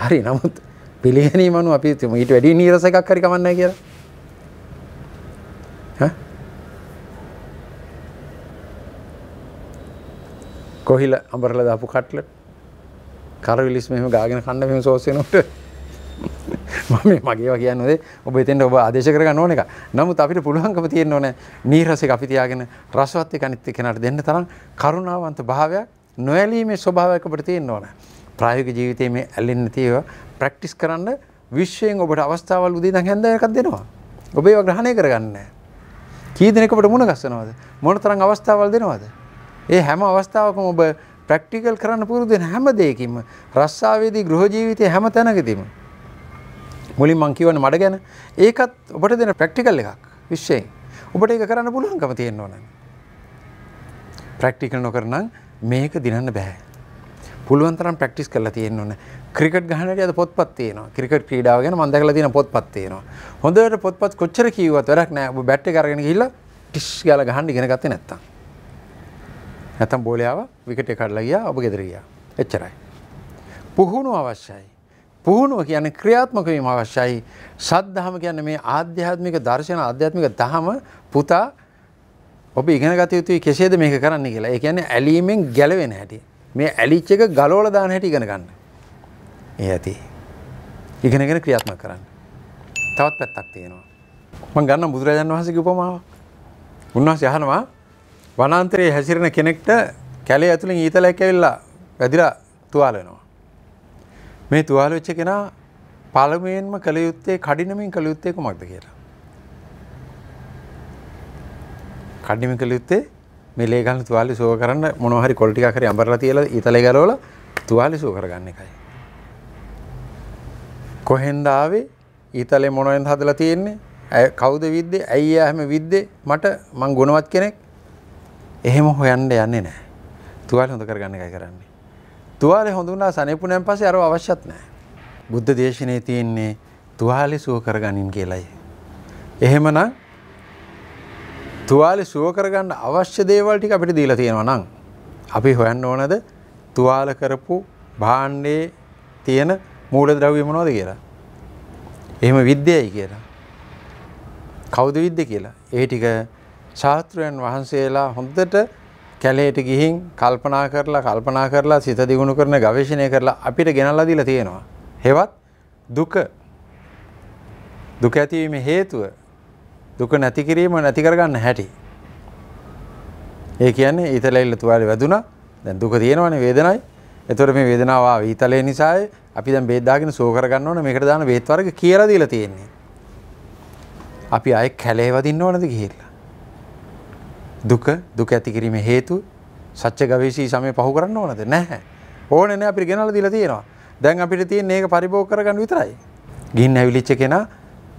හරි නමුත් පිළිගැනීම අනුව අපි ඊට වැඩි නීරස එකක් හරි කමන්නේ කියලා. ඈ කොහිල අඹරලා දාපු කට්ලට් කරවිලිස් මෙහෙම ගාගෙන කන්න මෙහෙම සෝස් වෙනකොට මම මගේ කියන්නේ ඔබ එතෙන්ට ඔබ ආදේශ කරගන්න ඕන එක. නමුත් අපිට පුළුවන්කම තියෙන්න ඕනේ නීරස එක අපි තියාගෙන රසවත් එක අනිත් කෙනාට දෙන්න තරම් කරුණාවන්ත භාවයක් නොඇලීමේ ස්වභාවයක් ඔබට තියෙන්න ඕනේ. ප්‍රායෝගික ජීවිතයේ මේ ඇලෙන්නේ නැතිව ප්‍රැක්ටිස් කරන්න විශ්වයෙන් ඔබට අවස්ථාවල් උදේ ඉඳන් හැන්ද එකක් දෙනවා. ඔබ ඒවා ග්‍රහණය කරගන්නේ නැහැ. කී දෙනෙක් ඔබට මුණ ගස්සනවද? මොන තරම් අවස්ථාවල් දෙනවද? ඒ හැම අවස්ථාවකම ඔබ ප්‍රැක්ටිකල් කරන්න පුරුදු වෙන හැම දෙයකින්ම රස්සාවේදී ගෘහ ජීවිතයේ හැම තැනකදීම මුලින් මං කියවන්නේ මඩ ගැන ඒකත් ඔබට දෙන ප්‍රැක්ටිකල් එකක් විශ්වයෙන්. ඔබට ඒක කරන්න පුළුවන්කම තියෙන්න ඕන. ප්‍රැක්ටිකල් නොකර නම් මේක දිනන්න බෑ. පුළුවන් තරම් ප්‍රැක්ටිස් කරලා තියෙන්න ඕන. ක්‍රිකට් ගහනට අද පොත්පත් තියෙනවා. ක්‍රිකට් ක්‍රීඩාව ගැන මම දැකලා තියෙන පොත්පත් තියෙනවා. හොඳට පොත්පත් කොච්චර කිව්වත් වැඩක් නෑ. ඔබ බැට් එක අරගෙන ගිහිල්ලා ටිෂ් ගාලා ගහන්න ඉගෙන ගත්තේ නැත්තම්. නැත්තම් බෝලේ ආවා විකට් එක කඩලා ගියා ඔබ ගෙදර ගියා. එච්චරයි. පුහුණුව අවශ්‍යයි. පුහුණුව කියන්නේ ක්‍රියාත්මක වීම අවශ්‍යයි. සද්ධාම කියන්නේ මේ ආධ්‍යාත්මික දර්ශන ආධ්‍යාත්මික දහම පුතා ඔබ ඉගෙන ගත යුතුයි කෙසේද මේක කරන්න කියලා. ඒ කියන්නේ ඇලීමෙන් ගැලවෙන හැටි. මේ ඇලිච් එක ගලවලා දාන හැටි ඉගෙන ගන්න. ඒ ඇති. ඉගෙනගෙන ක්‍රියාත්මක කරන්න. තවත් පැත්තක් තියෙනවා. මම ගන්න බුදුරජාණන් වහන්සේගේ උපමාවක්. උන්වහන්සේ අහනවා වනාන්තරයේ හැසිරෙන කෙනෙක්ට කැලේ ඇතුළෙන් ඊතලයක් ඇවිල්ලා වැදිලා තුවාල වෙනවා. මේ තුවාල වෙච්ච කෙනා පළමුවෙන්ම කළ යුත්තේ කඩිනමින් කළ යුත්තේ කුමක්ද කියලා. කඩිනමින් කළ යුත්තේ මේ ලේ ගන්න තුවාලේ සුව කරන්න මොනවා හරි කොළ ටිකක් හරි අඹරලා තියලා ඊතලේ ගලවලා තුවාලේ සුව කරගන්න එකයි. කොහෙන්ද ආවේ ඊතලේ මොනවෙන්ද හදලා තියෙන්නේ? කවුද විද්දේ? ඇයි එයා හැම විද්දේ? මට මං ගුණවත් කෙනෙක්. එහෙම හොයන්න යන්නේ නැහැ. තුවාලේ හොඳ කරගන්න එකයි කරන්නේ. තුවාලේ හොඳ වුණා සනේපුණෙන් පස්සේ අරව අවශ්‍යත් නැහැ. බුද්ධ දේශනේ තියෙන්නේ තුවාලේ සුව කරගනින් කියලයි. එහෙමනම් තුවාලේ සුව කරගන්න අවශ්‍ය දේවල් ටික අපිට දීලා තියෙනවා නම් අපි හොයන්න ඕනද තුවාල කරපු භාණ්ඩේ තියෙන මූලද්‍රව්‍ය මොනවද කියලා. එහෙම විද්‍යයි කියලා. කවුද විද්‍ය කියලා. ඒ ටික ශාස්ත්‍රයන් වහන්සේලා හොඳට කැලේට ගිහින් කල්පනා කරලා කල්පනා කරලා සිත දියුණු කරන ගවේෂණය කරලා අපිට ගෙනල්ලා දීලා තියෙනවා. හෙවත් දුක දුක ඇතිවීමේ හේතුව දුක නැති කිරීම නැති කරගන්න හැටි. ඒ කියන්නේ ඊතලෙල්ල තුවාලේ වැදුනා. දැන් දුක තියෙනවනේ වේදනයි. එතකොට මේ වේදනාව ආව ඊතලේ නිසායි අපි දැන් බේත් දාගෙන සෝ කරගන්න ඕනේ මේකට දාන බේත් වර්ග කියලා දීලා තියෙන්නේ. අපි ආයේ කැලේ වදින්න ඕනද ගිහිල්ලා? දුක දුක ඇති කිරීමේ හේතු සත්‍ය ගවේෂී සමය පහු කරන්න ඕනද? නැහැ. ඕනේ නැහැ අපිට ගෙනල්ලා දීලා තියෙනවා. දැන් අපිට තියෙන්නේ මේක පරිභෝග කරගන්න විතරයි. ගින්න ඇවිලිච්ච කෙනා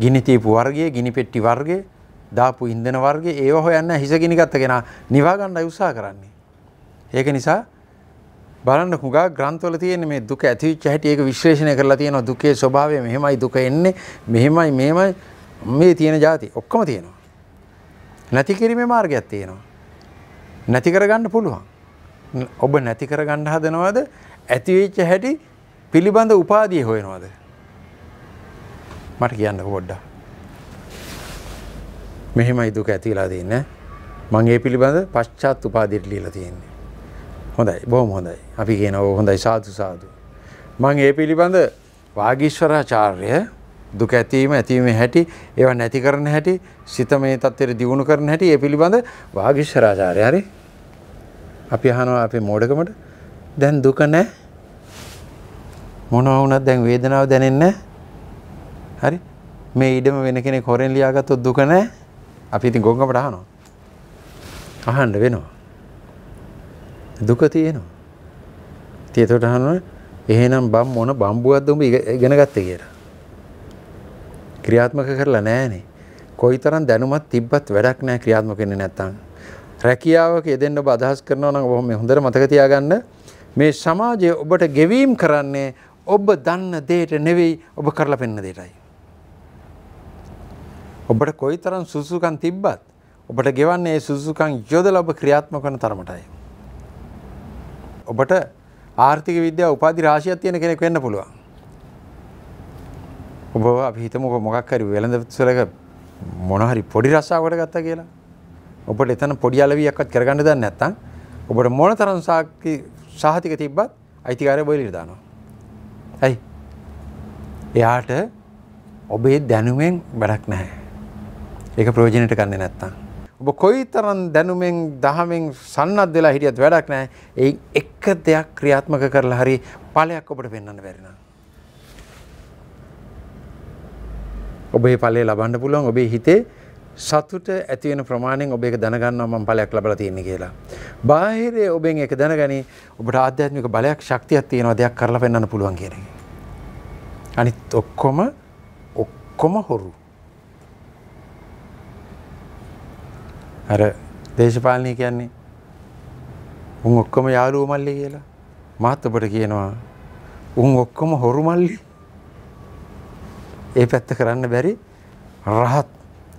ගිනි තියපු වර්ගයේ ගිනි පෙට්ටි වර්ගයේ දාපු ඉන්ධන වර්ගයේ ඒව හොයන්න හිස ගිනි ගත්ත කෙනා නිවා ගන්නයි උත්සාහ කරන්නේ. ඒක නිසා බලන්න හුඟා ග්‍රන්ථවල තියෙන මේ දුක ඇතිවෙච්ච හැටි ඒක විශ්ලේෂණය කරලා තියෙනවා දුකේ ස්වභාවය මෙහෙමයි දුක එන්නේ මෙහෙමයි මෙහෙමයි මේ තියෙන જાති ඔක්කොම තියෙනවා. නැති කිරීමේ මාර්ගයක් තියෙනවා. නැති කරගන්න පුළුවන්. ඔබ නැති කරගන්න හදනවද ඇතිවෙච්ච හැටි පිළිබඳ උපාදිය හොයනවද? මට කියන්න පොඩ්ඩක්. මෙහෙමයි දුක ඇතිලා තියෙන්නේ. මං ඒ පිළිබඳ පශ්චාත් උපාදියට ලියලා තියෙන්නේ. හොඳයි බොහොම හොඳයි. අපි කියනවා හොඳයි සාදු සාදු. මං ඒ පිළිබඳ වාගීශ්වරාචාර්ය දුක ඇතිවීම ඇතිවීමේ හැටි ඒවා නැති කරන හැටි සිත මේ තත්ත්වයට දියුණු කරන හැටි ඒ පිළිබඳ වාගීශ්වරාචාර්ය හරි අපි අහනවා අපේ මෝඩකමට. දැන් දුක නැහැ? මොනවා වුණත් දැන් වේදනාව දැනෙන්නේ හරි. මේ ඉඩම වෙන කෙනෙක් හොරෙන් ලියාගත්තොත් දුක නැහැ? අපි ඉතින් ගොංගමට අහනවා. අහන්න වෙනවා. දුක තියෙනවා. ඉතින් එතකොට අහනවා එහෙනම් බම් මොන බම්බුවක්ද උඹ ඉගෙන ගත්තේ? කියලා. ක්‍රියාත්මක කරලා නැහනේ කොයිතරම් දැනුමක් තිබ්බත් වැඩක් නැහැ ක්‍රියාත්මක වෙන්නේ නැත්තම් රැකියාවක යෙදෙන්න ඔබ අදහස් කරනවා නම් ඔබ හොඳට මතක තියාගන්න මේ සමාජය ඔබට ගෙවීම් කරන්නේ ඔබ දන්න දේට නෙවෙයි ඔබ කරලා පෙන්න දෙයටයි. ඔබට කොයිතරම් සුසුකම් තිබ්බත් ඔබට ගෙවන්නේ ඒ සුසුකම් යොදලා ඔබ ක්‍රියාත්මක කරන තරමටයි. ඔබට ආර්ථික විද්‍යාව උපාධි රාශියක් තියෙන කෙනෙක් වෙන්න පුළුවන්. ඔබ අපි හිතමුකෝ මොකක් හරි වෙළඳ සලක මොන හරි පොඩි රස්සාවකට ගත්තා කියලා. ඔබට එතන පොඩි අලවියක්වත් කරගන්න දන්නේ නැත්නම් ඔබට මොන තරම් සාක්ෂි සහතික තිබ්බත් අයිතිකාරය බොයිලිට දානවා. ඇයි? එයාට ඔබේ දැනුමෙන් වැඩක් නැහැ. ඒක ප්‍රයෝජනෙට ගන්නේ නැත්තම්. ඔබ කොයිතරම් දැනුමෙන් දහමෙන් සන්නත් වෙලා හිටියත් වැඩක් නැහැ. ඒ එක දෙයක් ක්‍රියාත්මක කරලා හරි ඵලයක් ඔබට පෙන්වන්න බැරි ඔබේ ඵලය ලබන්න පුළුවන් ඔබේ හිතේ සතුට ඇති වෙන ප්‍රමාණයෙන් ඔබ ඒක දැනගන්නවා මම ඵලයක් ලබලා තියෙන්නේ කියලා. බාහිරේ ඔබෙන් ඒක දැනගනි ඔබට ආධ්‍යාත්මික බලයක් ශක්තියක් තියෙනවා දෙයක් කරලා පෙන්වන්න පුළුවන් කියන එක. අනිත් ඔක්කොම ඔක්කොම හොරු. අර දේශපාලනය කියන්නේ උන් ඔක්කොම යාළුවෝ මල්ලි කියලා. මාත් ඔබට කියනවා උන් ඔක්කොම හොරු මල්ලි. ඒ පැත්ත කරන්න බැරි රහත්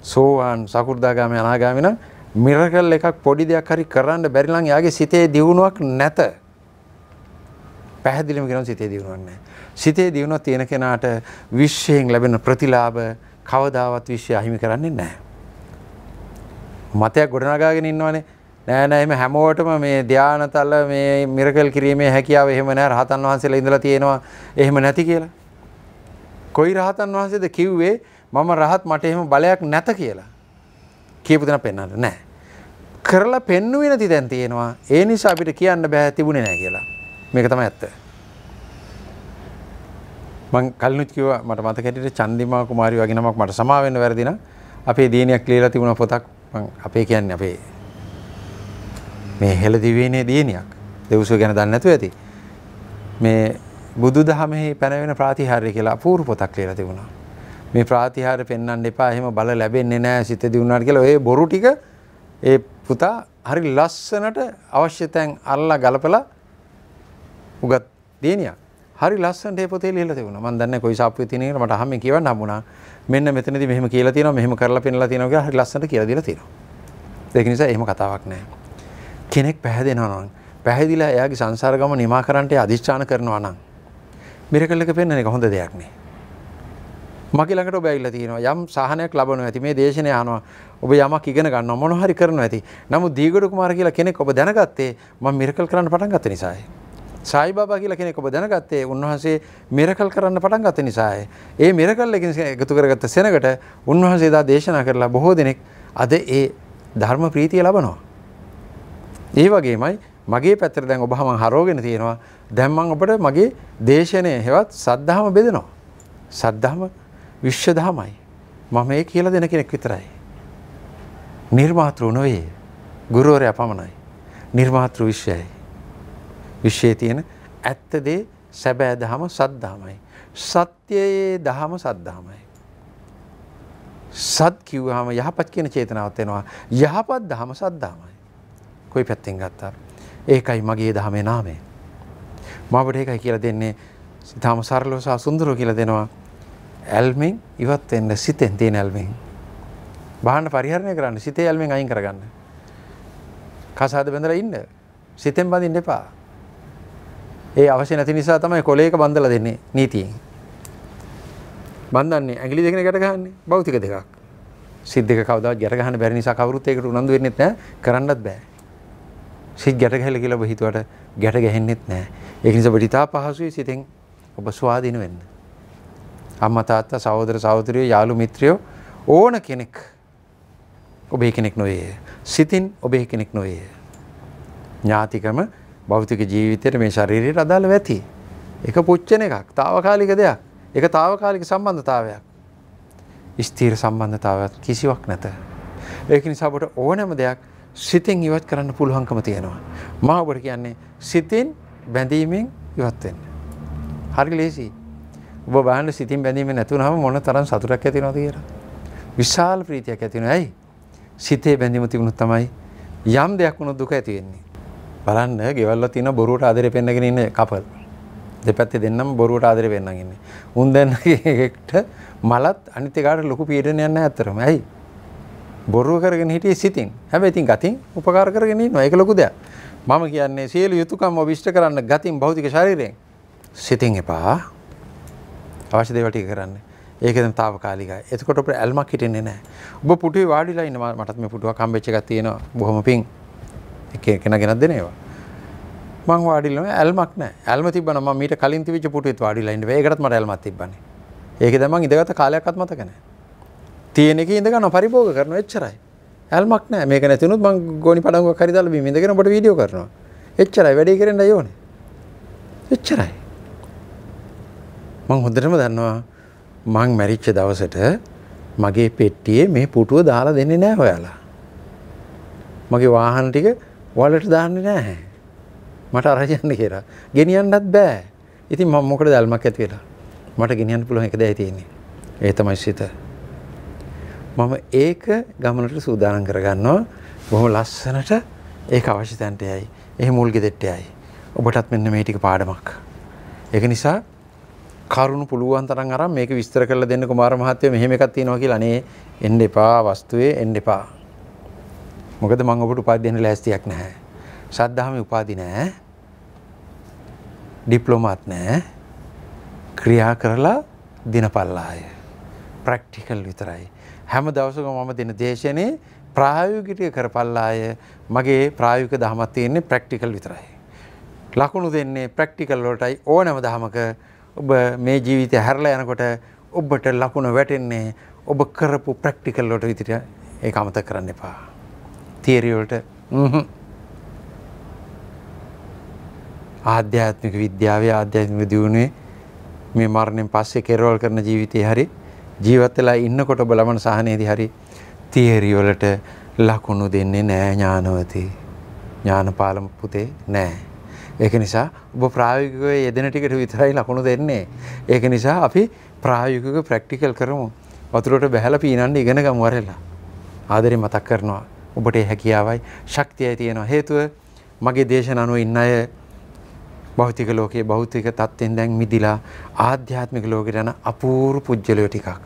සෝවාන් සකු르දාගාමී අනාගාමී නම් මිරකල් එකක් පොඩි දෙයක් හරි කරන්න බැරි නම් යාගේ සිතේ දියුණුවක් නැත. පැහැදිලිම කියනවා සිතේ දියුණුවක් නැහැ. සිතේ දියුණුවක් තියෙන කෙනාට විශ්වයෙන් ලැබෙන ප්‍රතිලාභ කවදාවත් විශ්වය අහිමි කරන්නේ නැහැ. මතයක් ගොඩනගාගෙන ඉන්නවනේ. නෑ නෑ එම හැමෝටම මේ ධානතල මේ මිරකල් කිරීමේ හැකියාව එහෙම නෑ රහතන් වහන්සේලා ඉඳලා තියෙනවා එහෙම නැති කියලා. කොයි රහතන් වහන්සේද කිව්වේ මම රහත් මට එහෙම බලයක් නැත කියලා. කියපු දෙනා පෙන්වන්න නෑ. කරලා පෙන්නුවේ නැති දැන් තියෙනවා. ඒ නිසා අපිට කියන්න බෑ තිබුණේ නෑ කියලා. මේක තමයි ඇත්ත. මං කලිනුත් කිව්වා මට මතක හැටියට චන්දිමා කුමාරි වගේ නමක් මට සමා වෙන්න වැරදි නම් අපේ දිනියක් ලියලා තිබුණ පොතක් මං අපේ කියන්නේ අපේ මේ හෙළ දිවයිනේ දිනියක්. දෙව්සෝ ගැන දන්නේ නැතුව ඇති. මේ බුදුදහමෙහි පැනවෙන ප්‍රාතිහාර්ය කියලා අපූර්ව පොතක් ලියලා තිබුණා. මේ ප්‍රාතිහාර්ය පෙන්වන්න එපා එහෙම බල ලැබෙන්නේ නැහැ සිත දිනුනාට කියලා ඔය බොරු ටික ඒ පුතා හරි ලස්සනට අවශ්‍ය තැන් අල්ලා ගලපලා උගත් දිනියක්. හරි ලස්සනට ඒ පොතේ ලියලා තිබුණා. මම දන්නේ කොයි සාප්පුවේ තියෙන එක මට අහම්මෙන් කියවන්න හම්බුණා. මෙන්න මෙතනදී මෙහෙම කියලා තියෙනවා මෙහෙම කරලා පෙන්නලා තියෙනවා කියලා හරි ලස්සනට කියලා දීලා තියෙනවා. ඒක නිසා එහෙම කතාවක් නැහැ. කෙනෙක් පැහැදෙනවා නම් පැහැදිලා එයාගේ සංසාර ගම නිමා කරන්නට අධිෂ්ඨාන කරනවා නම් මිරකල් එක පෙන්වන එක හොඳ දෙයක් නේ. මගේ ළඟට ඔබ ඇවිල්ලා තියෙනවා යම් සහනයක් ලබනවා ඇති මේ දේශනය අහනවා ඔබ යමක් ඉගෙන ගන්නවා මොන හරි කරනවා ඇති. නමුත් දීගඩු කුමාර කියලා කෙනෙක් ඔබ දැනගත්තේ මම මිරකල් කරන්න පටන් ගත්ත නිසායි. සායි බාබා කියලා කෙනෙක් ඔබ දැනගත්තේ උන්වහන්සේ මිරකල් කරන්න පටන් ගත්ත නිසායි. ඒ මිරකල් එකකින් එකතු කරගත්ත සෙනගට උන්වහන්සේ දා දේශනා කරලා බොහෝ දෙනෙක් අද ඒ ධර්ම ප්‍රීතිය ලබනවා. ඒ වගේමයි මගේ පැත්තට දැන් ඔබ මම හරවගෙන තියෙනවා. දැන් මම ඔබට මගේ දේශනය හෙවත් සද්ධාම බෙදනවා. සද්ධාම විශ්ව දහමයි. මම ඒ කියලා දෙන කෙනෙක් විතරයි. නිර්මාතෘ නොවේ. ගුරුවරයා පමණයි. නිර්මාතෘ විශ්වයයි. විශ්වයේ තියෙන ඇත්ත දේ සැබෑ දහම සද්ධාමයි. සත්‍යයේ දහම සද්ධාමයි. සත් කිව්වහම යහපත් කියන චේතනාවත් එනවා. යහපත් දහම සද්ධාමයි. කොයි පැත්තෙන් ගත්තා. ඒකයි මගේ දහමේ නාමය. මවට ඒකයි කියලා දෙන්නේ ඉතාම සරලව සහ සුන්දරව කියලා දෙනවා. ඇල්මෙන් ඉවත් වෙන්න සිතෙන් තියෙන ඇල්මෙන්. බාහන්න පරිහරණය කරන්න සිතේ ඇල්මෙන් අයින් කරගන්න. කසාද බැඳලා ඉන්න. සිතෙන් බඳින්න එපා. ඒ අවශ්‍ය නැති නිසා තමයි කොලේක බඳලා දෙන්නේ නීතියෙන්. බන්ධන්නේ ඇඟිලි දෙකන ගැට ගහන්නේ භෞතික දෙකක්. සිත් දෙක කවදාවත් ගැට ගන්න බැරි නිසා කවුරුත් ඒකට උනන්දු වෙන්නෙත් නැහැ කරන්නත් බෑ. සිත් ගැට ගහලා කියලා ඔබ හිතුවට ගැට ගැහෙන්නෙත් නැහැ. ඒක නිසා ඔබ ඉතා පහසුයි සිතෙන් ඔබ ස්වාධීන වෙන්න. අම්මා තාත්තා සහෝදර සහෝදරියෝ යාළු මිත්‍රයෝ ඕන කෙනෙක් ඔබේ කෙනෙක් නොවේ. සිතින් ඔබේ කෙනෙක් නොවේ. ඥාතිකම භෞතික ජීවිතයට මේ ශරීරයට අදාළ ඇති. එක පුච්චන එකක් తాවකාලික දෙයක්. ඒක తాවකාලික සම්බන්ධතාවයක්. ස්ථීර සම්බන්ධතාවයක් කිසිවක් නැත. ඒක නිසා ඔබට ඕනෑම දෙයක් සිතින් ඉවත් කරන්න පුළුවන්කම තියෙනවා. මා ඔබට කියන්නේ සිතින් බැඳීමෙන් ඉවත් වෙන්න. හරි ලේසියි. ඔබ බලන්න සිතින් බැඳීම නැතුනම මොන තරම් සතුටක් ඇති වෙනවද කියලා. විශාල ප්‍රීතියක් ඇති වෙනවා. ඇයි? සිතේ බැඳීම තිබුණොත් තමයි යම් දෙයක් වුණොත් දුක ඇති වෙන්නේ. බලන්න ගෙවල් වල තියෙන බොරුවට ආදරේ පෙන්නගෙන ඉන්න කපල්. දෙපැත්තේ දෙන්නම බොරුවට ආදරේ පෙන්නගෙන ඉන්නේ. උන් දැන් එකට මලත් අනිත් එකාට ලොකු පීඩනයක් නැහැ අතරම. ඇයි? බොරුව කරගෙන හිටියේ සිතින්. හැබැයි ඉතින් ගතින් උපකාර කරගෙන ඉන්නවා. ඒක ලොකු දෙයක්. මම කියන්නේ සියලු යුතුයකම් ඔබ කරන්න ගතින් භෞතික ශරීරයෙන්. සිතින් එපා. අවශ්‍ය දේවල් ටික කරන්න. ඒක දැන් తాවකාලිකයි. එතකොට අපිට ඇල්මක් හිටින්නේ නැහැ. ඔබ පුටුවේ වාඩිලා ඉන්න මටත් මේ පුටුවක් හම්බෙච්ච එකක් තියෙනවා. බොහොම පිං. එක කෙනා ගෙනත් දෙන ඒවා. මං වාඩිලා ඇල්මක් නැහැ. ඇල්ම තිබ්බනම් මම මීට කලින් තිබිච්ච පුටුවෙත් වාඩිලා ඉන්න බෑ. ඒකටත් මට ඇල්මක් තිබ්බනේ. ඒකේ දැන් මං ඉඳගත්ත කාලයක්වත් මතක නැහැ. තියෙන එකේ ඉඳ ගන්නවා පරිභෝග කරනවා එච්චරයි. ඇල්මක් නැහැ. මේක නැති වුණොත් මං ගෝනි පඩංගුවක් හරි දාලා බිම ඉඳගෙන ඔබට වීඩියෝ කරනවා. එච්චරයි වැඩේ කරන්නයි ඕනේ. එච්චරයි. මං හොඳටම දන්නවා මං මැරිච්ච දවසට මගේ පෙට්ටියේ මේ පුටුව දාලා දෙන්නේ නැහැ ඔයාලා. මගේ වාහන ටික වලට දාන්නේ නැහැ. මට අරජන්න කියලා. ගෙනියන්නත් බෑ. ඉතින් මම මොකටද දැල්මක් ඇති වෙලා. මට ගෙනියන්න පුළුවන් එක දෙයයි තියෙන්නේ. ඒ තමයි සිත. මම ඒක ගමනට සූදානම් කරගන්නවා. බොහොම ලස්සනට ඒක අවශ්‍ය තැනට යයි. එහි මුල් ගෙදෙට්ට යයි. ඔබටත් මෙන්න මේ ටික පාඩමක්. ඒක නිසා කරුණු පුළුවන් තරම් අරන් මේක විස්තර කරලා දෙන්න කුමාර මහත්තයෝ මෙහෙම එකක් තියෙනවා කියලා අනේ එන්න එපා වස්තුවේ එන්න එපා. මොකද මම ඔබට උපාධි දෙන්න ලෑස්තියක් නැහැ. සද්ධාමේ උපාධි නැහැ. ඩිප්ලෝමාත් නැහැ. ක්‍රියා කරලා දිනපල්ලාය. ප්‍රැක්ටිකල් විතරයි. හැම දවසකම මම දෙන දේශනේ ප්‍රායෝගිකව කරපල්ලාය. මගේ ප්‍රායෝගික දහමක් තියෙන්නේ ප්‍රැක්ටිකල් විතරයි. ලකුණු දෙන්නේ ප්‍රැක්ටිකල් වලටයි ඕනෑම දහමක ඔබ මේ ජීවිතය හැරලා යනකොට ඔබට ලකුණ වැටෙන්නේ ඔබ කරපු ප්‍රැක්ටිකල් වලට විතර ඒක අමතක කරන්න එපා. තියරි වලට ආධ්‍යාත්මික විද්‍යාවේ ආධ්‍යාත්මික දියුණුවේ මේ මරණයෙන් පස්සේ කෙරවල් කරන ජීවිතේ හරි ජීවත් වෙලා ඉන්නකොට ඔබ ලබන සහනේදී හරි තියරි වලට ලකුණු දෙන්නේ නෑ ඥානවතී. ඥානපාලම පුතේ නෑ. ඒක නිසා ඔබ ප්‍රායෝගිකව යෙදෙන ටිකට විතරයි ලකුණු දෙන්නේ. ඒක නිසා අපි ප්‍රායෝගිකව ප්‍රැක්ටිකල් කරමු. වතුරට බැහැලා පීනන්න ඉගෙන ගමු වරෙලා. ආදරේ මතක් කරනවා. ඔබට හැකියාවයි ශක්තියයි තියෙනවා. හේතුව මගේ දේශන අනුව ඉන්න අය භෞතික ලෝකයේ භෞතික තත්ත්වෙන් දැන් මිදිලා ආධ්‍යාත්මික ලෝකෙට යන අපූර්ව පුජ්‍යලයෝ ටිකක්.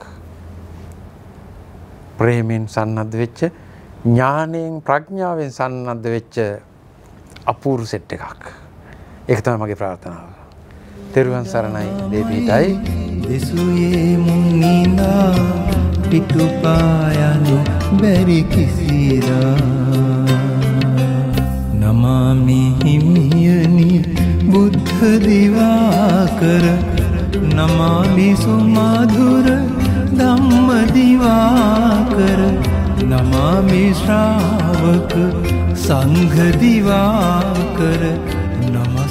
ප්‍රේමෙන් සන්නද්ධ වෙච්ච ඥානයෙන් ප්‍රඥාවෙන් සන්නද්ධ වෙච්ච අපූරු සෙට් එකක්. ඒක තමයි මගේ ප්‍රාර්ථනාව. තෙරුවන් සරණයි දේපීටයි දෙසුයේ මුන්නිනා පිටුපායනු බැරි කිසිරා නමාමි හිමියනි බුද්ධ දිවාකර නමාමි සුමధుර ධම්ම දිවාකර නමාමි ශ්‍රාවක සංඝ දිවාකර නමස්